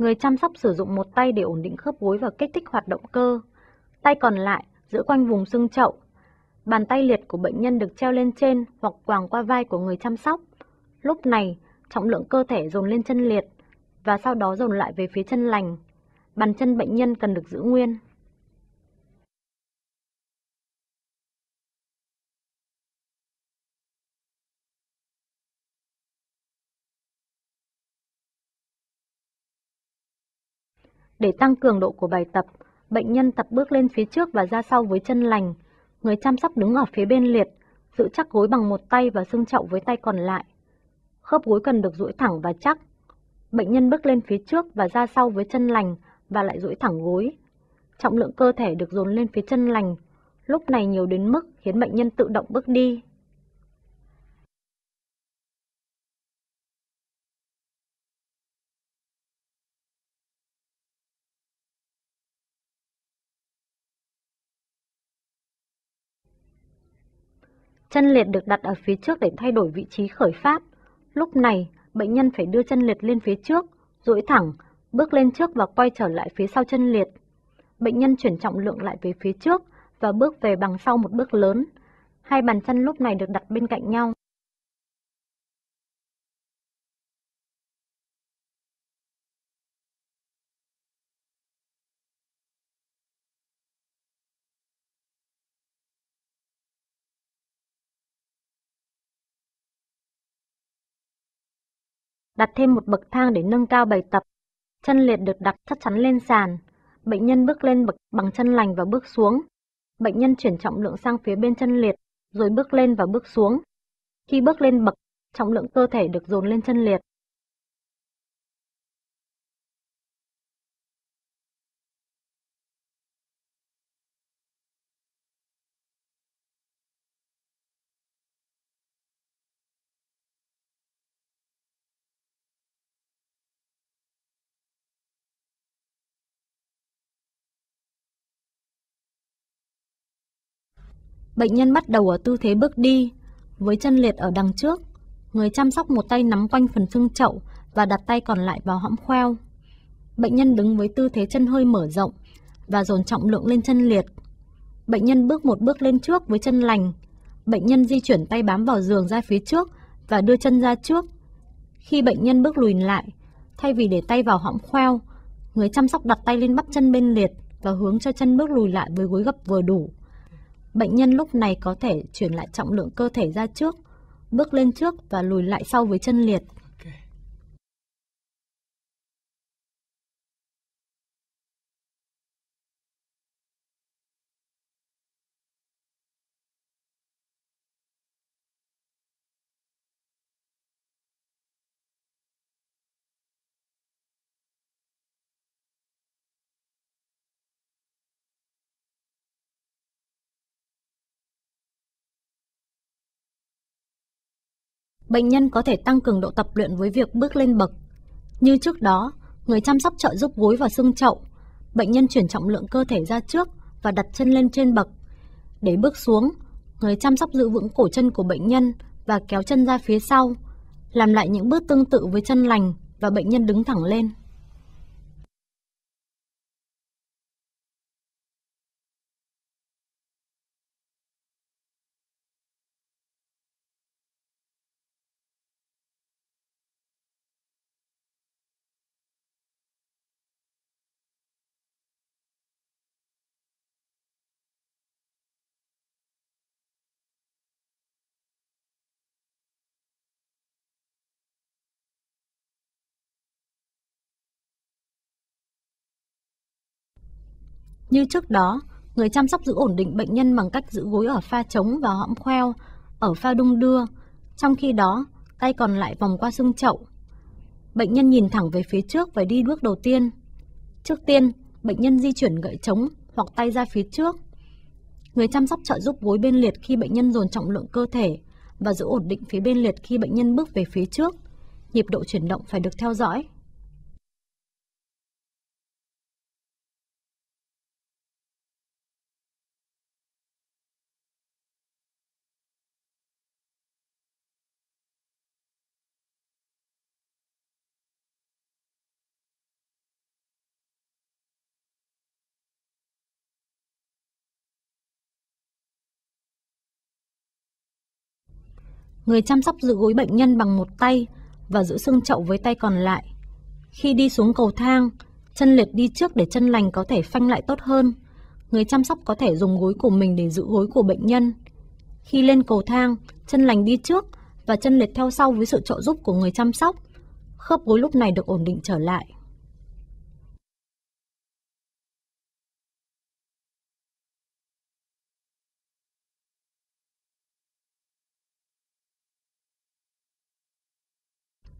Người chăm sóc sử dụng một tay để ổn định khớp gối và kích thích hoạt động cơ. Tay còn lại giữ quanh vùng xương chậu. Bàn tay liệt của bệnh nhân được treo lên trên hoặc quàng qua vai của người chăm sóc. Lúc này, trọng lượng cơ thể dồn lên chân liệt và sau đó dồn lại về phía chân lành. Bàn chân bệnh nhân cần được giữ nguyên. Để tăng cường độ của bài tập, bệnh nhân tập bước lên phía trước và ra sau với chân lành. Người chăm sóc đứng ở phía bên liệt, giữ chắc gối bằng một tay và xương chậu với tay còn lại. Khớp gối cần được duỗi thẳng và chắc. Bệnh nhân bước lên phía trước và ra sau với chân lành và lại duỗi thẳng gối. Trọng lượng cơ thể được dồn lên phía chân lành, lúc này nhiều đến mức khiến bệnh nhân tự động bước đi. Chân liệt được đặt ở phía trước để thay đổi vị trí khởi phát. Lúc này, bệnh nhân phải đưa chân liệt lên phía trước, duỗi thẳng, bước lên trước và quay trở lại phía sau chân liệt. Bệnh nhân chuyển trọng lượng lại về phía trước và bước về bằng sau một bước lớn. Hai bàn chân lúc này được đặt bên cạnh nhau. Đặt thêm một bậc thang để nâng cao bài tập. Chân liệt được đặt chắc chắn lên sàn. Bệnh nhân bước lên bậc bằng chân lành và bước xuống. Bệnh nhân chuyển trọng lượng sang phía bên chân liệt, rồi bước lên và bước xuống. Khi bước lên bậc, trọng lượng cơ thể được dồn lên chân liệt. Bệnh nhân bắt đầu ở tư thế bước đi, với chân liệt ở đằng trước. Người chăm sóc một tay nắm quanh phần xương chậu và đặt tay còn lại vào hõm khoeo. Bệnh nhân đứng với tư thế chân hơi mở rộng và dồn trọng lượng lên chân liệt. Bệnh nhân bước một bước lên trước với chân lành. Bệnh nhân di chuyển tay bám vào giường ra phía trước và đưa chân ra trước. Khi bệnh nhân bước lùi lại, thay vì để tay vào hõm khoeo, người chăm sóc đặt tay lên bắp chân bên liệt và hướng cho chân bước lùi lại với gối gập vừa đủ. Bệnh nhân lúc này có thể chuyển lại trọng lượng cơ thể ra trước, bước lên trước và lùi lại sau với chân liệt. Bệnh nhân có thể tăng cường độ tập luyện với việc bước lên bậc. Như trước đó, người chăm sóc trợ giúp gối và xương chậu, bệnh nhân chuyển trọng lượng cơ thể ra trước và đặt chân lên trên bậc. Để bước xuống, người chăm sóc giữ vững cổ chân của bệnh nhân và kéo chân ra phía sau. Làm lại những bước tương tự với chân lành và bệnh nhân đứng thẳng lên. Như trước đó, người chăm sóc giữ ổn định bệnh nhân bằng cách giữ gối ở pha trống và hõm khoeo, ở pha đung đưa. Trong khi đó, tay còn lại vòng qua xương chậu. Bệnh nhân nhìn thẳng về phía trước và đi bước đầu tiên. Trước tiên, bệnh nhân di chuyển gậy trống hoặc tay ra phía trước. Người chăm sóc trợ giúp gối bên liệt khi bệnh nhân dồn trọng lượng cơ thể và giữ ổn định phía bên liệt khi bệnh nhân bước về phía trước. Nhịp độ chuyển động phải được theo dõi. Người chăm sóc giữ gối bệnh nhân bằng một tay và giữ xương chậu với tay còn lại. Khi đi xuống cầu thang, chân liệt đi trước để chân lành có thể phanh lại tốt hơn. Người chăm sóc có thể dùng gối của mình để giữ gối của bệnh nhân. Khi lên cầu thang, chân lành đi trước và chân liệt theo sau với sự trợ giúp của người chăm sóc. Khớp gối lúc này được ổn định trở lại.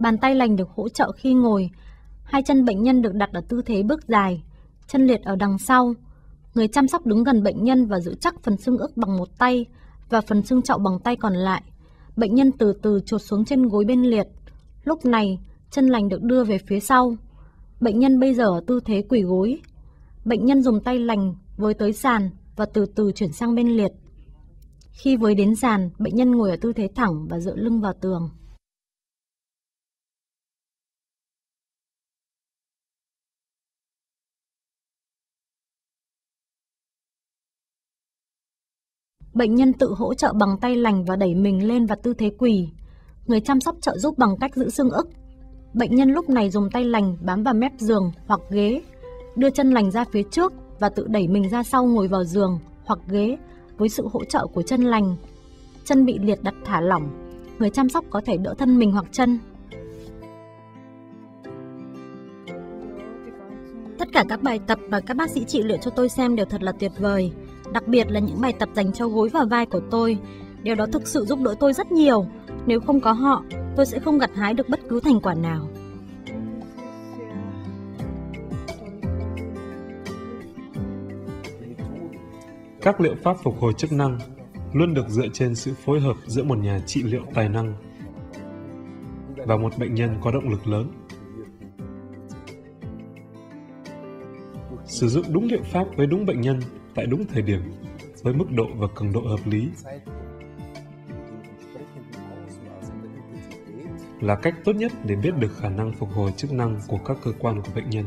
Bàn tay lành được hỗ trợ khi ngồi. Hai chân bệnh nhân được đặt ở tư thế bước dài, chân liệt ở đằng sau. Người chăm sóc đứng gần bệnh nhân và giữ chắc phần xương ức bằng một tay và phần xương chậu bằng tay còn lại. Bệnh nhân từ từ trột xuống trên gối bên liệt. Lúc này, chân lành được đưa về phía sau. Bệnh nhân bây giờ ở tư thế quỳ gối. Bệnh nhân dùng tay lành với tới sàn và từ từ chuyển sang bên liệt. Khi với đến sàn, bệnh nhân ngồi ở tư thế thẳng và dựa lưng vào tường. Bệnh nhân tự hỗ trợ bằng tay lành và đẩy mình lên vào tư thế quỳ. Người chăm sóc trợ giúp bằng cách giữ xương ức. Bệnh nhân lúc này dùng tay lành bám vào mép giường hoặc ghế, đưa chân lành ra phía trước và tự đẩy mình ra sau ngồi vào giường hoặc ghế với sự hỗ trợ của chân lành. Chân bị liệt đặt thả lỏng, người chăm sóc có thể đỡ thân mình hoặc chân. Tất cả các bài tập mà các bác sĩ trị liệu cho tôi xem đều thật là tuyệt vời đặc biệt là những bài tập dành cho gối và vai của tôi. Điều đó thực sự giúp đỡ tôi rất nhiều. Nếu không có họ, tôi sẽ không gặt hái được bất cứ thành quả nào. Các liệu pháp phục hồi chức năng luôn được dựa trên sự phối hợp giữa một nhà trị liệu tài năng và một bệnh nhân có động lực lớn. Sử dụng đúng liệu pháp với đúng bệnh nhân tại đúng thời điểm, với mức độ và cường độ hợp lý là cách tốt nhất để biết được khả năng phục hồi chức năng của các cơ quan của bệnh nhân.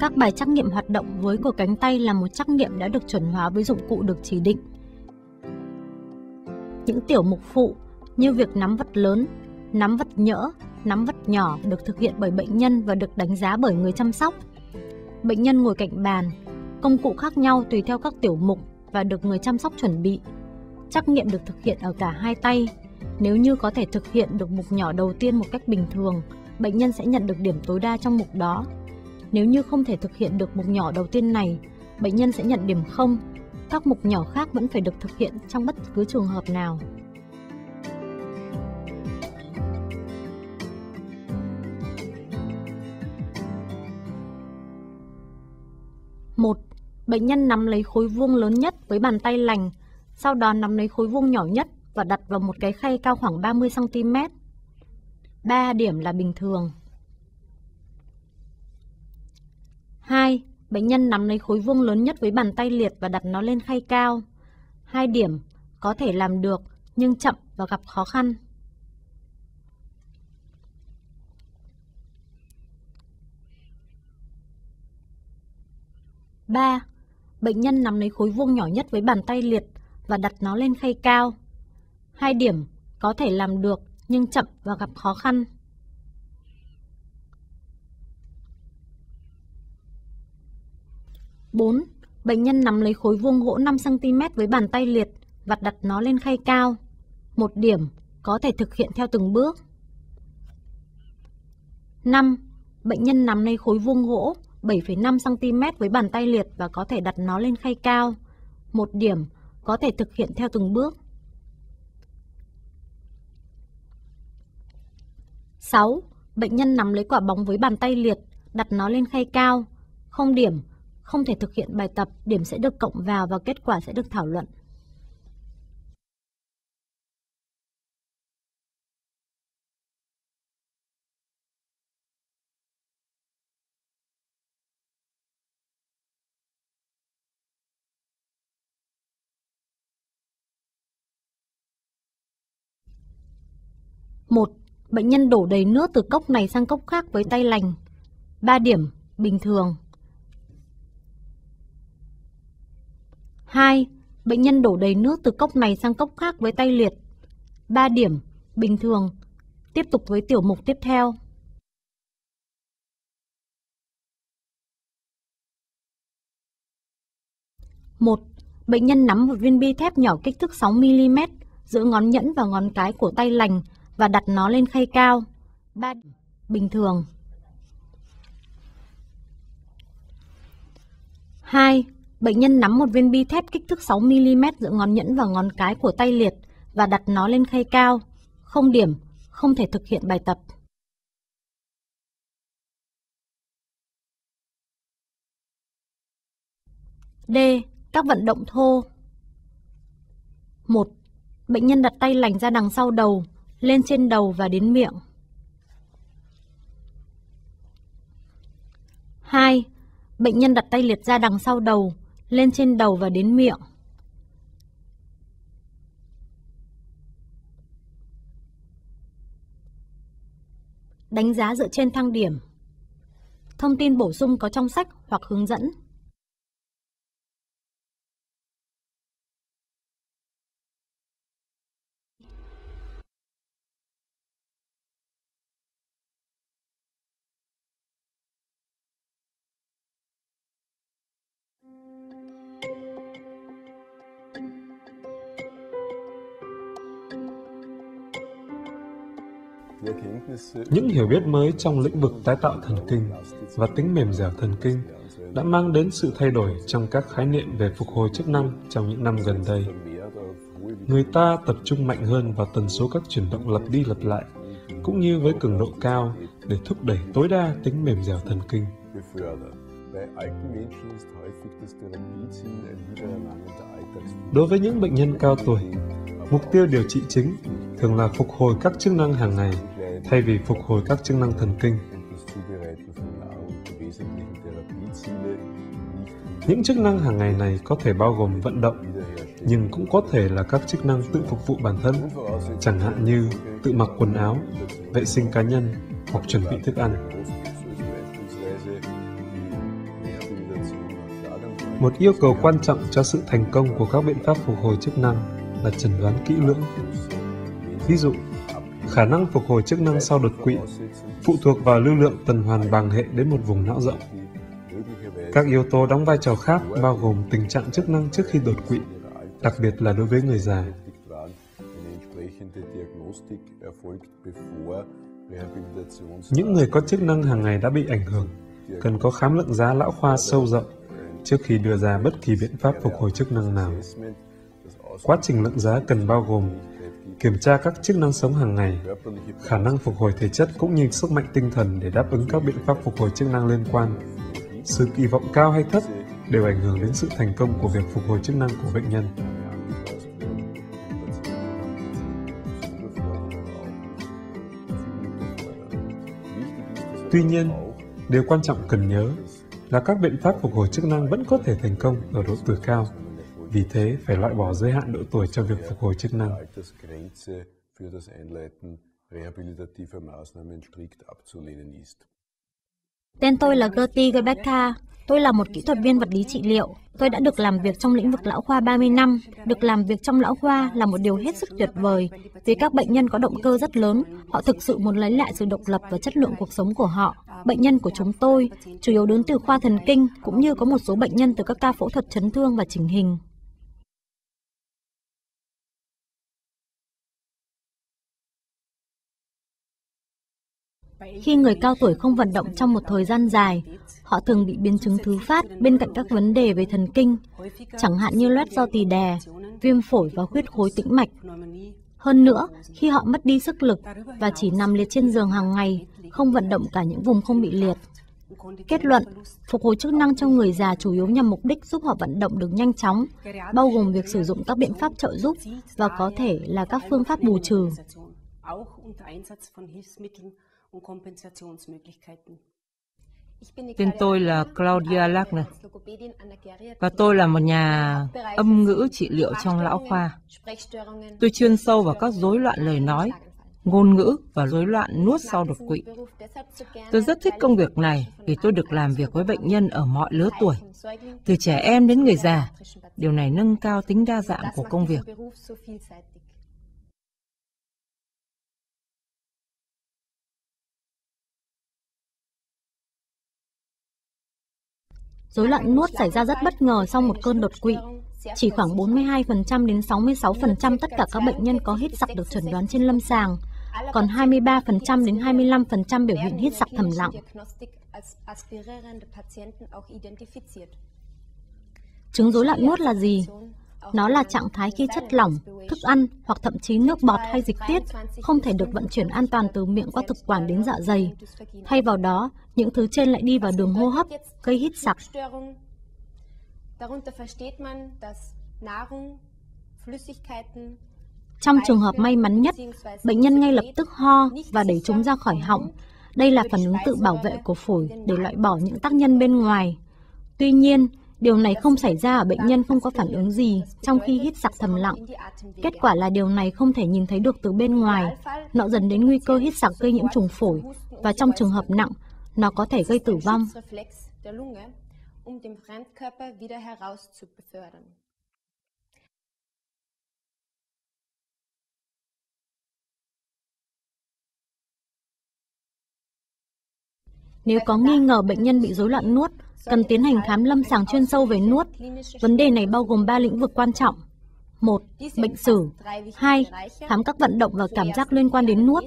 Các bài trắc nghiệm hoạt động với cổ cánh tay là một trắc nghiệm đã được chuẩn hóa với dụng cụ được chỉ định. Những tiểu mục phụ như việc nắm vật lớn, nắm vật nhỡ, nắm vật nhỏ được thực hiện bởi bệnh nhân và được đánh giá bởi người chăm sóc. Bệnh nhân ngồi cạnh bàn, công cụ khác nhau tùy theo các tiểu mục và được người chăm sóc chuẩn bị. Trắc nghiệm được thực hiện ở cả hai tay. Nếu như có thể thực hiện được mục nhỏ đầu tiên một cách bình thường, bệnh nhân sẽ nhận được điểm tối đa trong mục đó nếu như không thể thực hiện được mục nhỏ đầu tiên này, bệnh nhân sẽ nhận điểm không. Các mục nhỏ khác vẫn phải được thực hiện trong bất cứ trường hợp nào. một Bệnh nhân nắm lấy khối vuông lớn nhất với bàn tay lành, sau đó nắm lấy khối vuông nhỏ nhất và đặt vào một cái khay cao khoảng 30 cm. 3 điểm là bình thường. Bệnh nhân nắm lấy khối vuông lớn nhất với bàn tay liệt và đặt nó lên khay cao. Hai điểm có thể làm được nhưng chậm và gặp khó khăn. Ba, Bệnh nhân nắm lấy khối vuông nhỏ nhất với bàn tay liệt và đặt nó lên khay cao. Hai điểm có thể làm được nhưng chậm và gặp khó khăn. 4. Bệnh nhân nắm lấy khối vuông gỗ 5cm với bàn tay liệt và đặt nó lên khay cao. Một điểm có thể thực hiện theo từng bước. 5. Bệnh nhân nắm lấy khối vuông gỗ 7,5cm với bàn tay liệt và có thể đặt nó lên khay cao. Một điểm có thể thực hiện theo từng bước. 6. Bệnh nhân nắm lấy quả bóng với bàn tay liệt, đặt nó lên khay cao. Không điểm không thể thực hiện bài tập, điểm sẽ được cộng vào và kết quả sẽ được thảo luận. một Bệnh nhân đổ đầy nước từ cốc này sang cốc khác với tay lành. 3 điểm, bình thường. 2. Bệnh nhân đổ đầy nước từ cốc này sang cốc khác với tay liệt. 3 điểm, bình thường. Tiếp tục với tiểu mục tiếp theo. một Bệnh nhân nắm một viên bi thép nhỏ kích thước 6mm giữa ngón nhẫn và ngón cái của tay lành và đặt nó lên khay cao. 3. Bình thường. 2. Bệnh nhân nắm một viên bi thép kích thước 6mm giữa ngón nhẫn và ngón cái của tay liệt và đặt nó lên khay cao. Không điểm, không thể thực hiện bài tập. D. Các vận động thô 1. Bệnh nhân đặt tay lành ra đằng sau đầu, lên trên đầu và đến miệng. 2. Bệnh nhân đặt tay liệt ra đằng sau đầu, lên trên đầu và đến miệng. Đánh giá dựa trên thang điểm. Thông tin bổ sung có trong sách hoặc hướng dẫn. Những hiểu biết mới trong lĩnh vực tái tạo thần kinh và tính mềm dẻo thần kinh đã mang đến sự thay đổi trong các khái niệm về phục hồi chức năng trong những năm gần đây. Người ta tập trung mạnh hơn vào tần số các chuyển động lặp đi lặp lại, cũng như với cường độ cao để thúc đẩy tối đa tính mềm dẻo thần kinh. Đối với những bệnh nhân cao tuổi, mục tiêu điều trị chính thường là phục hồi các chức năng hàng ngày thay vì phục hồi các chức năng thần kinh. Những chức năng hàng ngày này có thể bao gồm vận động, nhưng cũng có thể là các chức năng tự phục vụ bản thân, chẳng hạn như tự mặc quần áo, vệ sinh cá nhân hoặc chuẩn bị thức ăn. Một yêu cầu quan trọng cho sự thành công của các biện pháp phục hồi chức năng là chẩn đoán kỹ lưỡng. Ví dụ, khả năng phục hồi chức năng sau đột quỵ phụ thuộc vào lưu lượng tuần hoàn bàng hệ đến một vùng não rộng. Các yếu tố đóng vai trò khác bao gồm tình trạng chức năng trước khi đột quỵ, đặc biệt là đối với người già. Những người có chức năng hàng ngày đã bị ảnh hưởng cần có khám lượng giá lão khoa sâu rộng trước khi đưa ra bất kỳ biện pháp phục hồi chức năng nào. Quá trình lượng giá cần bao gồm kiểm tra các chức năng sống hàng ngày, khả năng phục hồi thể chất cũng như sức mạnh tinh thần để đáp ứng các biện pháp phục hồi chức năng liên quan. Sự kỳ vọng cao hay thấp đều ảnh hưởng đến sự thành công của việc phục hồi chức năng của bệnh nhân. Tuy nhiên, điều quan trọng cần nhớ là các biện pháp phục hồi chức năng vẫn có thể thành công ở độ tuổi cao. Vì thế, phải loại bỏ giới hạn độ tuổi cho việc phục hồi chức năng. Tên tôi là Gertie Rebecca. Tôi là một kỹ thuật viên vật lý trị liệu. Tôi đã được làm việc trong lĩnh vực lão khoa 30 năm. Được làm việc trong lão khoa là một điều hết sức tuyệt vời vì các bệnh nhân có động cơ rất lớn. Họ thực sự muốn lấy lại sự độc lập và chất lượng cuộc sống của họ. Bệnh nhân của chúng tôi chủ yếu đến từ khoa thần kinh cũng như có một số bệnh nhân từ các ca phẫu thuật chấn thương và chỉnh hình. Khi người cao tuổi không vận động trong một thời gian dài, họ thường bị biến chứng thứ phát bên cạnh các vấn đề về thần kinh, chẳng hạn như loét do tỳ đè, viêm phổi và huyết khối tĩnh mạch. Hơn nữa, khi họ mất đi sức lực và chỉ nằm liệt trên giường hàng ngày, không vận động cả những vùng không bị liệt. Kết luận, phục hồi chức năng cho người già chủ yếu nhằm mục đích giúp họ vận động được nhanh chóng, bao gồm việc sử dụng các biện pháp trợ giúp và có thể là các phương pháp bù trừ. Tên tôi là Claudia Lackner và tôi là một nhà âm ngữ trị liệu trong lão khoa. Tôi chuyên sâu vào các rối loạn lời nói, ngôn ngữ và rối loạn nuốt sau đột quỵ. Tôi rất thích công việc này vì tôi được làm việc với bệnh nhân ở mọi lứa tuổi, từ trẻ em đến người già. Điều này nâng cao tính đa dạng của công việc. Rối loạn nuốt xảy ra rất bất ngờ sau một cơn đột quỵ. Chỉ khoảng 42% đến 66% tất cả các bệnh nhân có hít sặc được chẩn đoán trên lâm sàng, còn 23% đến 25% biểu hiện hít sặc thầm lặng. Chứng rối loạn nuốt là gì? Nó là trạng thái khi chất lỏng, thức ăn hoặc thậm chí nước bọt hay dịch tiết không thể được vận chuyển an toàn từ miệng qua thực quản đến dạ dày. Thay vào đó, những thứ trên lại đi vào đường hô hấp, gây hít sặc. Trong trường hợp may mắn nhất, bệnh nhân ngay lập tức ho và đẩy chúng ra khỏi họng. Đây là phản ứng tự bảo vệ của phổi để loại bỏ những tác nhân bên ngoài. Tuy nhiên, Điều này không xảy ra ở bệnh nhân không có phản ứng gì trong khi hít sặc thầm lặng. Kết quả là điều này không thể nhìn thấy được từ bên ngoài. Nó dần đến nguy cơ hít sặc gây nhiễm trùng phổi và trong trường hợp nặng, nó có thể gây tử vong. Nếu có nghi ngờ bệnh nhân bị rối loạn nuốt, cần tiến hành khám lâm sàng chuyên sâu về nuốt. Vấn đề này bao gồm ba lĩnh vực quan trọng. một, Bệnh sử. hai, Khám các vận động và cảm giác liên quan đến nuốt.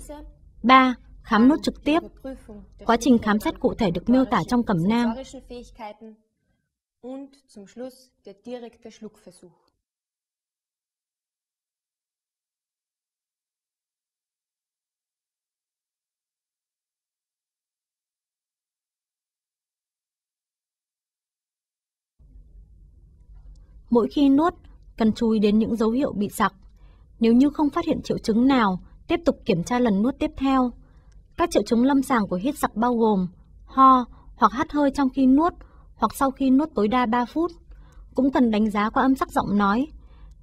ba, Khám nuốt trực tiếp. Quá trình khám xét cụ thể được miêu tả trong cẩm nang. Mỗi khi nuốt, cần chú ý đến những dấu hiệu bị sặc. Nếu như không phát hiện triệu chứng nào, tiếp tục kiểm tra lần nuốt tiếp theo. Các triệu chứng lâm sàng của hít sặc bao gồm ho hoặc hắt hơi trong khi nuốt hoặc sau khi nuốt tối đa 3 phút. Cũng cần đánh giá qua âm sắc giọng nói.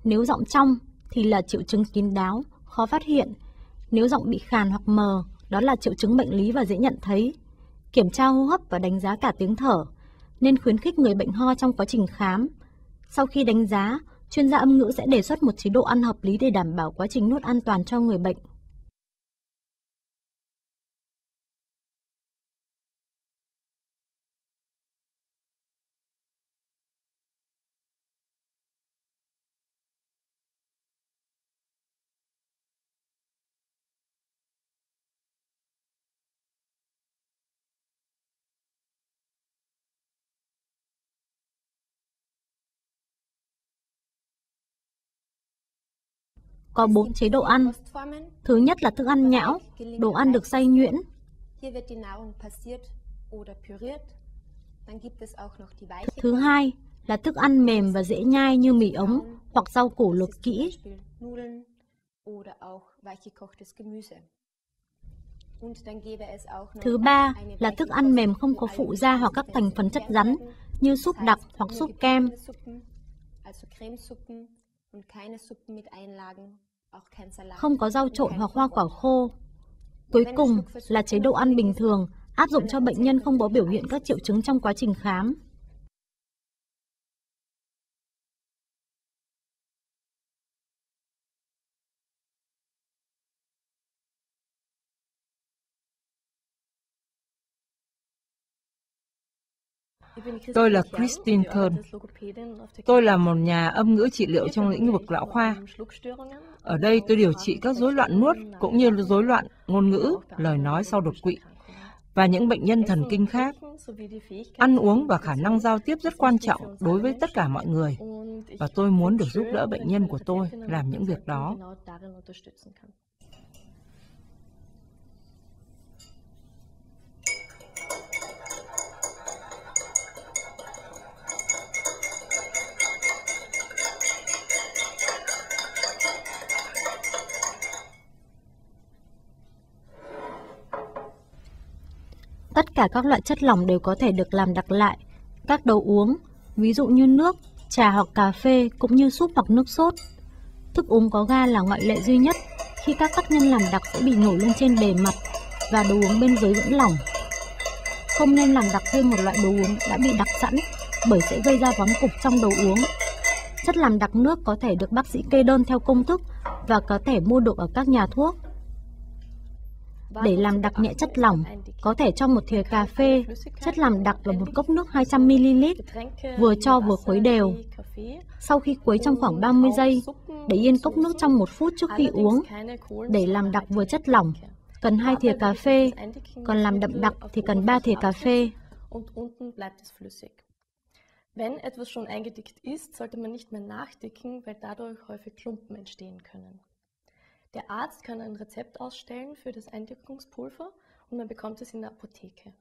Nếu giọng trong thì là triệu chứng kín đáo, khó phát hiện. Nếu giọng bị khàn hoặc mờ, đó là triệu chứng bệnh lý và dễ nhận thấy. Kiểm tra hô hấp và đánh giá cả tiếng thở. Nên khuyến khích người bệnh ho trong quá trình khám, sau khi đánh giá, chuyên gia âm ngữ sẽ đề xuất một chế độ ăn hợp lý để đảm bảo quá trình nuốt an toàn cho người bệnh. Có 4 chế độ ăn. Thứ nhất là thức ăn nhão, đồ ăn được xay nhuyễn. Thứ hai là thức ăn mềm và dễ nhai như mì ống hoặc rau củ luộc kỹ. Thứ ba là thức ăn mềm không có phụ gia hoặc các thành phần chất rắn như súp đặc hoặc súp kem. Không có rau trộn hoặc hoa quả khô. Cuối cùng là chế độ ăn bình thường, áp dụng cho bệnh nhân không có biểu hiện các triệu chứng trong quá trình khám. Tôi là Christine Kern. Tôi là một nhà âm ngữ trị liệu trong lĩnh vực lão khoa. Ở đây tôi điều trị các rối loạn nuốt cũng như rối loạn ngôn ngữ, lời nói sau đột quỵ và những bệnh nhân thần kinh khác. Ăn uống và khả năng giao tiếp rất quan trọng đối với tất cả mọi người và tôi muốn được giúp đỡ bệnh nhân của tôi làm những việc đó. Cả các loại chất lỏng đều có thể được làm đặc lại. Các đồ uống, ví dụ như nước, trà hoặc cà phê cũng như súp hoặc nước sốt. Thức uống có ga là ngoại lệ duy nhất khi các tác nhân làm đặc sẽ bị nổi lên trên bề mặt và đồ uống bên dưới vẫn lỏng. Không nên làm đặc thêm một loại đồ uống đã bị đặc sẵn bởi sẽ gây ra vón cục trong đồ uống. Chất làm đặc nước có thể được bác sĩ kê đơn theo công thức và có thể mua được ở các nhà thuốc. Để làm đặc nhẹ chất lỏng, có thể cho một thìa cà phê, chất làm đặc là một cốc nước 200ml, vừa cho vừa khuấy đều. Sau khi khuấy trong khoảng 30 giây, để yên cốc nước trong một phút trước khi uống. Để làm đặc vừa chất lỏng, cần hai thìa cà phê, còn làm đậm đặc thì cần 3 thìa cà phê. Wenn etwas schon eingedickt ist, sollte man nicht mehr nachdicken, weil dadurch häufig Klumpen entstehen können. Der Arzt kann ein Rezept ausstellen für das Eindickungspulver und man bekommt es in der Apotheke.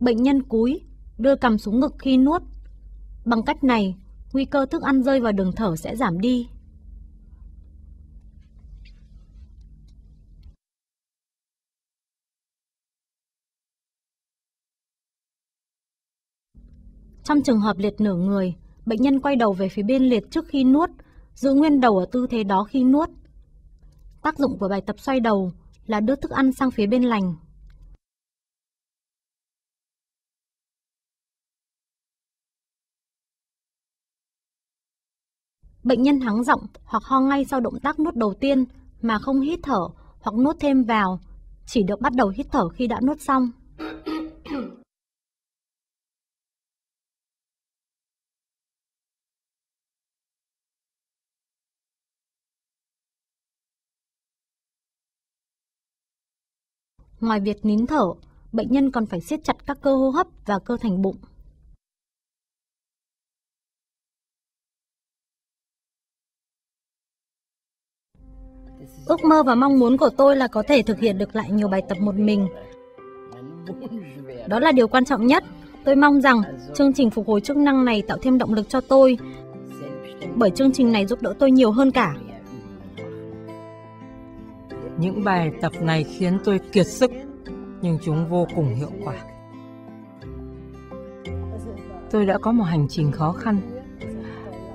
Bệnh nhân cúi, đưa cầm xuống ngực khi nuốt. Bằng cách này, nguy cơ thức ăn rơi vào đường thở sẽ giảm đi. Trong trường hợp liệt nửa người, bệnh nhân quay đầu về phía bên liệt trước khi nuốt, giữ nguyên đầu ở tư thế đó khi nuốt. Tác dụng của bài tập xoay đầu là đưa thức ăn sang phía bên lành. Bệnh nhân hắng giọng hoặc ho ngay sau động tác nuốt đầu tiên mà không hít thở hoặc nuốt thêm vào, chỉ được bắt đầu hít thở khi đã nuốt xong. Ngoài việc nín thở, bệnh nhân còn phải siết chặt các cơ hô hấp và cơ thành bụng. Ước mơ và mong muốn của tôi là có thể thực hiện được lại nhiều bài tập một mình. Đó là điều quan trọng nhất. Tôi mong rằng chương trình phục hồi chức năng này tạo thêm động lực cho tôi, bởi chương trình này giúp đỡ tôi nhiều hơn cả. Những bài tập này khiến tôi kiệt sức, nhưng chúng vô cùng hiệu quả. Tôi đã có một hành trình khó khăn.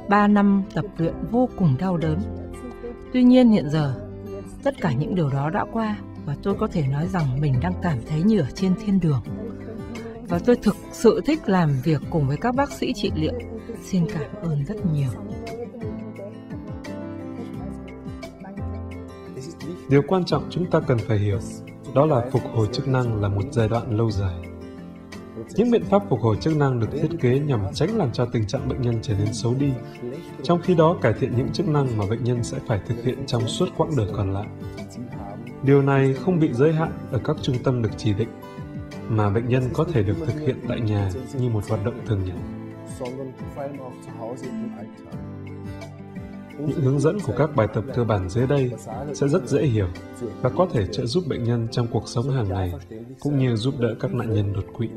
Ba năm tập luyện vô cùng đau đớn. Tuy nhiên hiện giờ, tất cả những điều đó đã qua và tôi có thể nói rằng mình đang cảm thấy như ở trên thiên đường. Và tôi thực sự thích làm việc cùng với các bác sĩ trị liệu. Xin cảm ơn rất nhiều. Điều quan trọng chúng ta cần phải hiểu đó là phục hồi chức năng là một giai đoạn lâu dài. Những biện pháp phục hồi chức năng được thiết kế nhằm tránh làm cho tình trạng bệnh nhân trở nên xấu đi, trong khi đó cải thiện những chức năng mà bệnh nhân sẽ phải thực hiện trong suốt quãng đời còn lại. Điều này không bị giới hạn ở các trung tâm được chỉ định, mà bệnh nhân có thể được thực hiện tại nhà như một hoạt động thường nhật. Những hướng dẫn của các bài tập cơ bản dưới đây sẽ rất dễ hiểu và có thể trợ giúp bệnh nhân trong cuộc sống hàng ngày, cũng như giúp đỡ các nạn nhân đột quỵ.